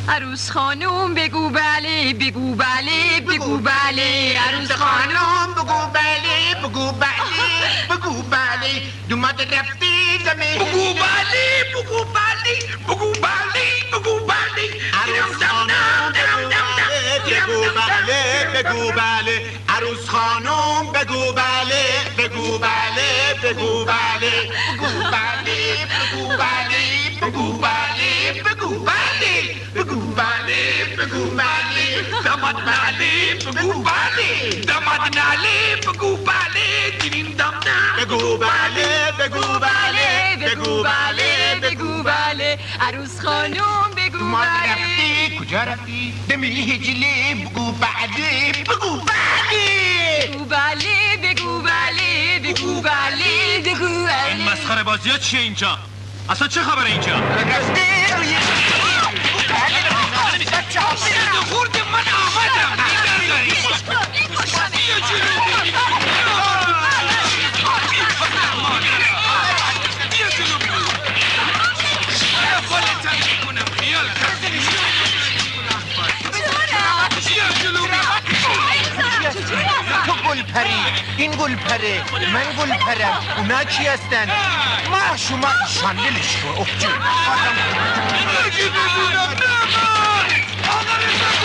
عروس خانوم بگو بله بگو بله بگو بله عروس خانوم بگو بله بگو بله بگو بله دومد رفتی زمین بگو بله بگو بله بگو بله بگو بله عروس خانم بگو بله بگو بله عروس خانم بگو بله بگو بله بگو بله بگو بله بگو بله بگو بله بله بگو بله بگو بله داماد ناله بگو بله داماد ناله بگو بله دیرین دام بگو بله بگو بله بگو بله بگو بله عروس خانوم بگو بله رفتی کجا رفتی؟ دمی هجله بگو بله بگو بله بگو بله بگو بله بگو بله بگو این مسخره بازی ها چیه اینجا اصلا چه خبره اینجا؟ خورد من آمدم. گلپری این گلپره من گلپرم اونا کی هستن ما شما شاندلش کن اوه جون اگه بدونم نمار آقا رزا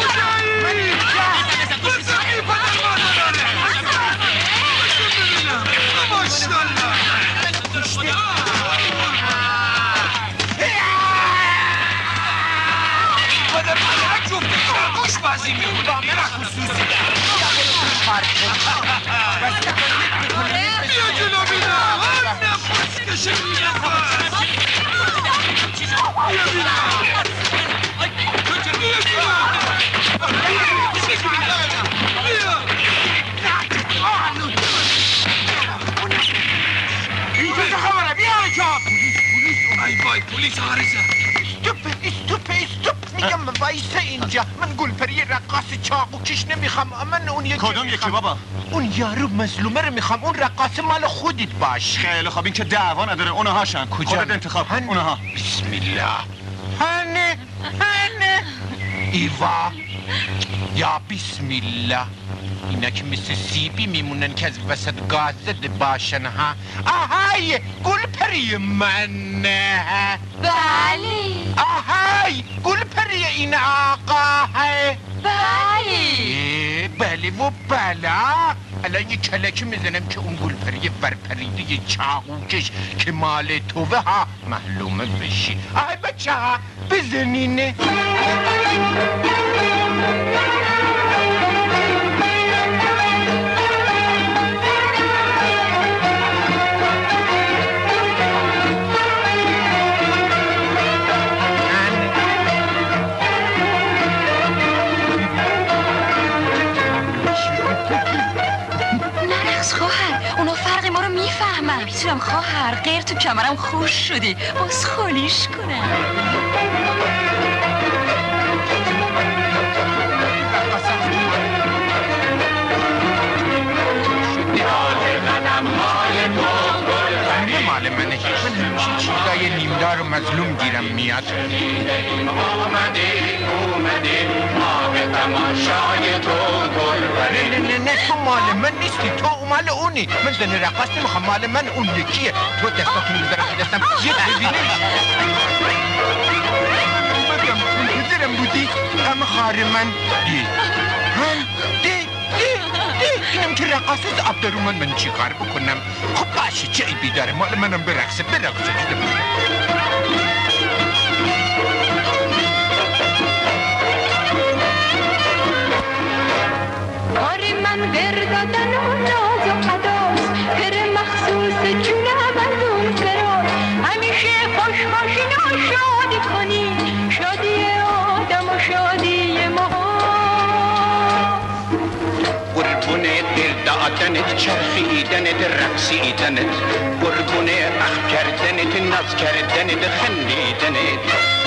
کجایی بزنی پدر مادرانه بشون میگم وایسه اینجا. من گلپری رقاص چاقو کش نمی‌خوام. من اون یکی کدوم یکی بابا؟ اون یارو مظلومه رو می‌خوام. اون رقاص مال خودت باش. خیلی خوب این که دعوا نداره. اونها هاشن کجا؟ انتخاب کن. اونها. بسم الله هنه هنه ایوا. یا بسم الله اینا که مثل سیبی میمونن که از وسط گاز زده باشن ها؟ آهای گلپری من بله. آهای گلپری این آقا بله. بله و بلا الان یه کلکی می‌زنم که اون گلپری برپریده چاقوکش که مال توه ها؟ معلومه بشی. آهای بچه ها بزنینه. خواهر غیر تو کمرم خوش شدی. باز خالیش کنم. چیزای نیمدار و مظلوم گیرم میاد. نه نه نه تو مال من نیستی تو مال اونی. من زن رقاص نمی‌خوام مال من اون یکیه. تو دستاتون می‌ذارم دستم. یه اومدم منتظرم بودی. هم خار من. دی هم دی اینم که رقاص از آب در اومد من چی کار بکنم خب باشه چه عیبی داره مال منم برقصه برقصه کار من وردادن و ناز و قداس پر مخصوص از اون فراز همیشه خوش باشین و شادی کنی دادنت چرخیدنت رقصیدنت قربون اخ کردنت ناز کردنت خندیدنت.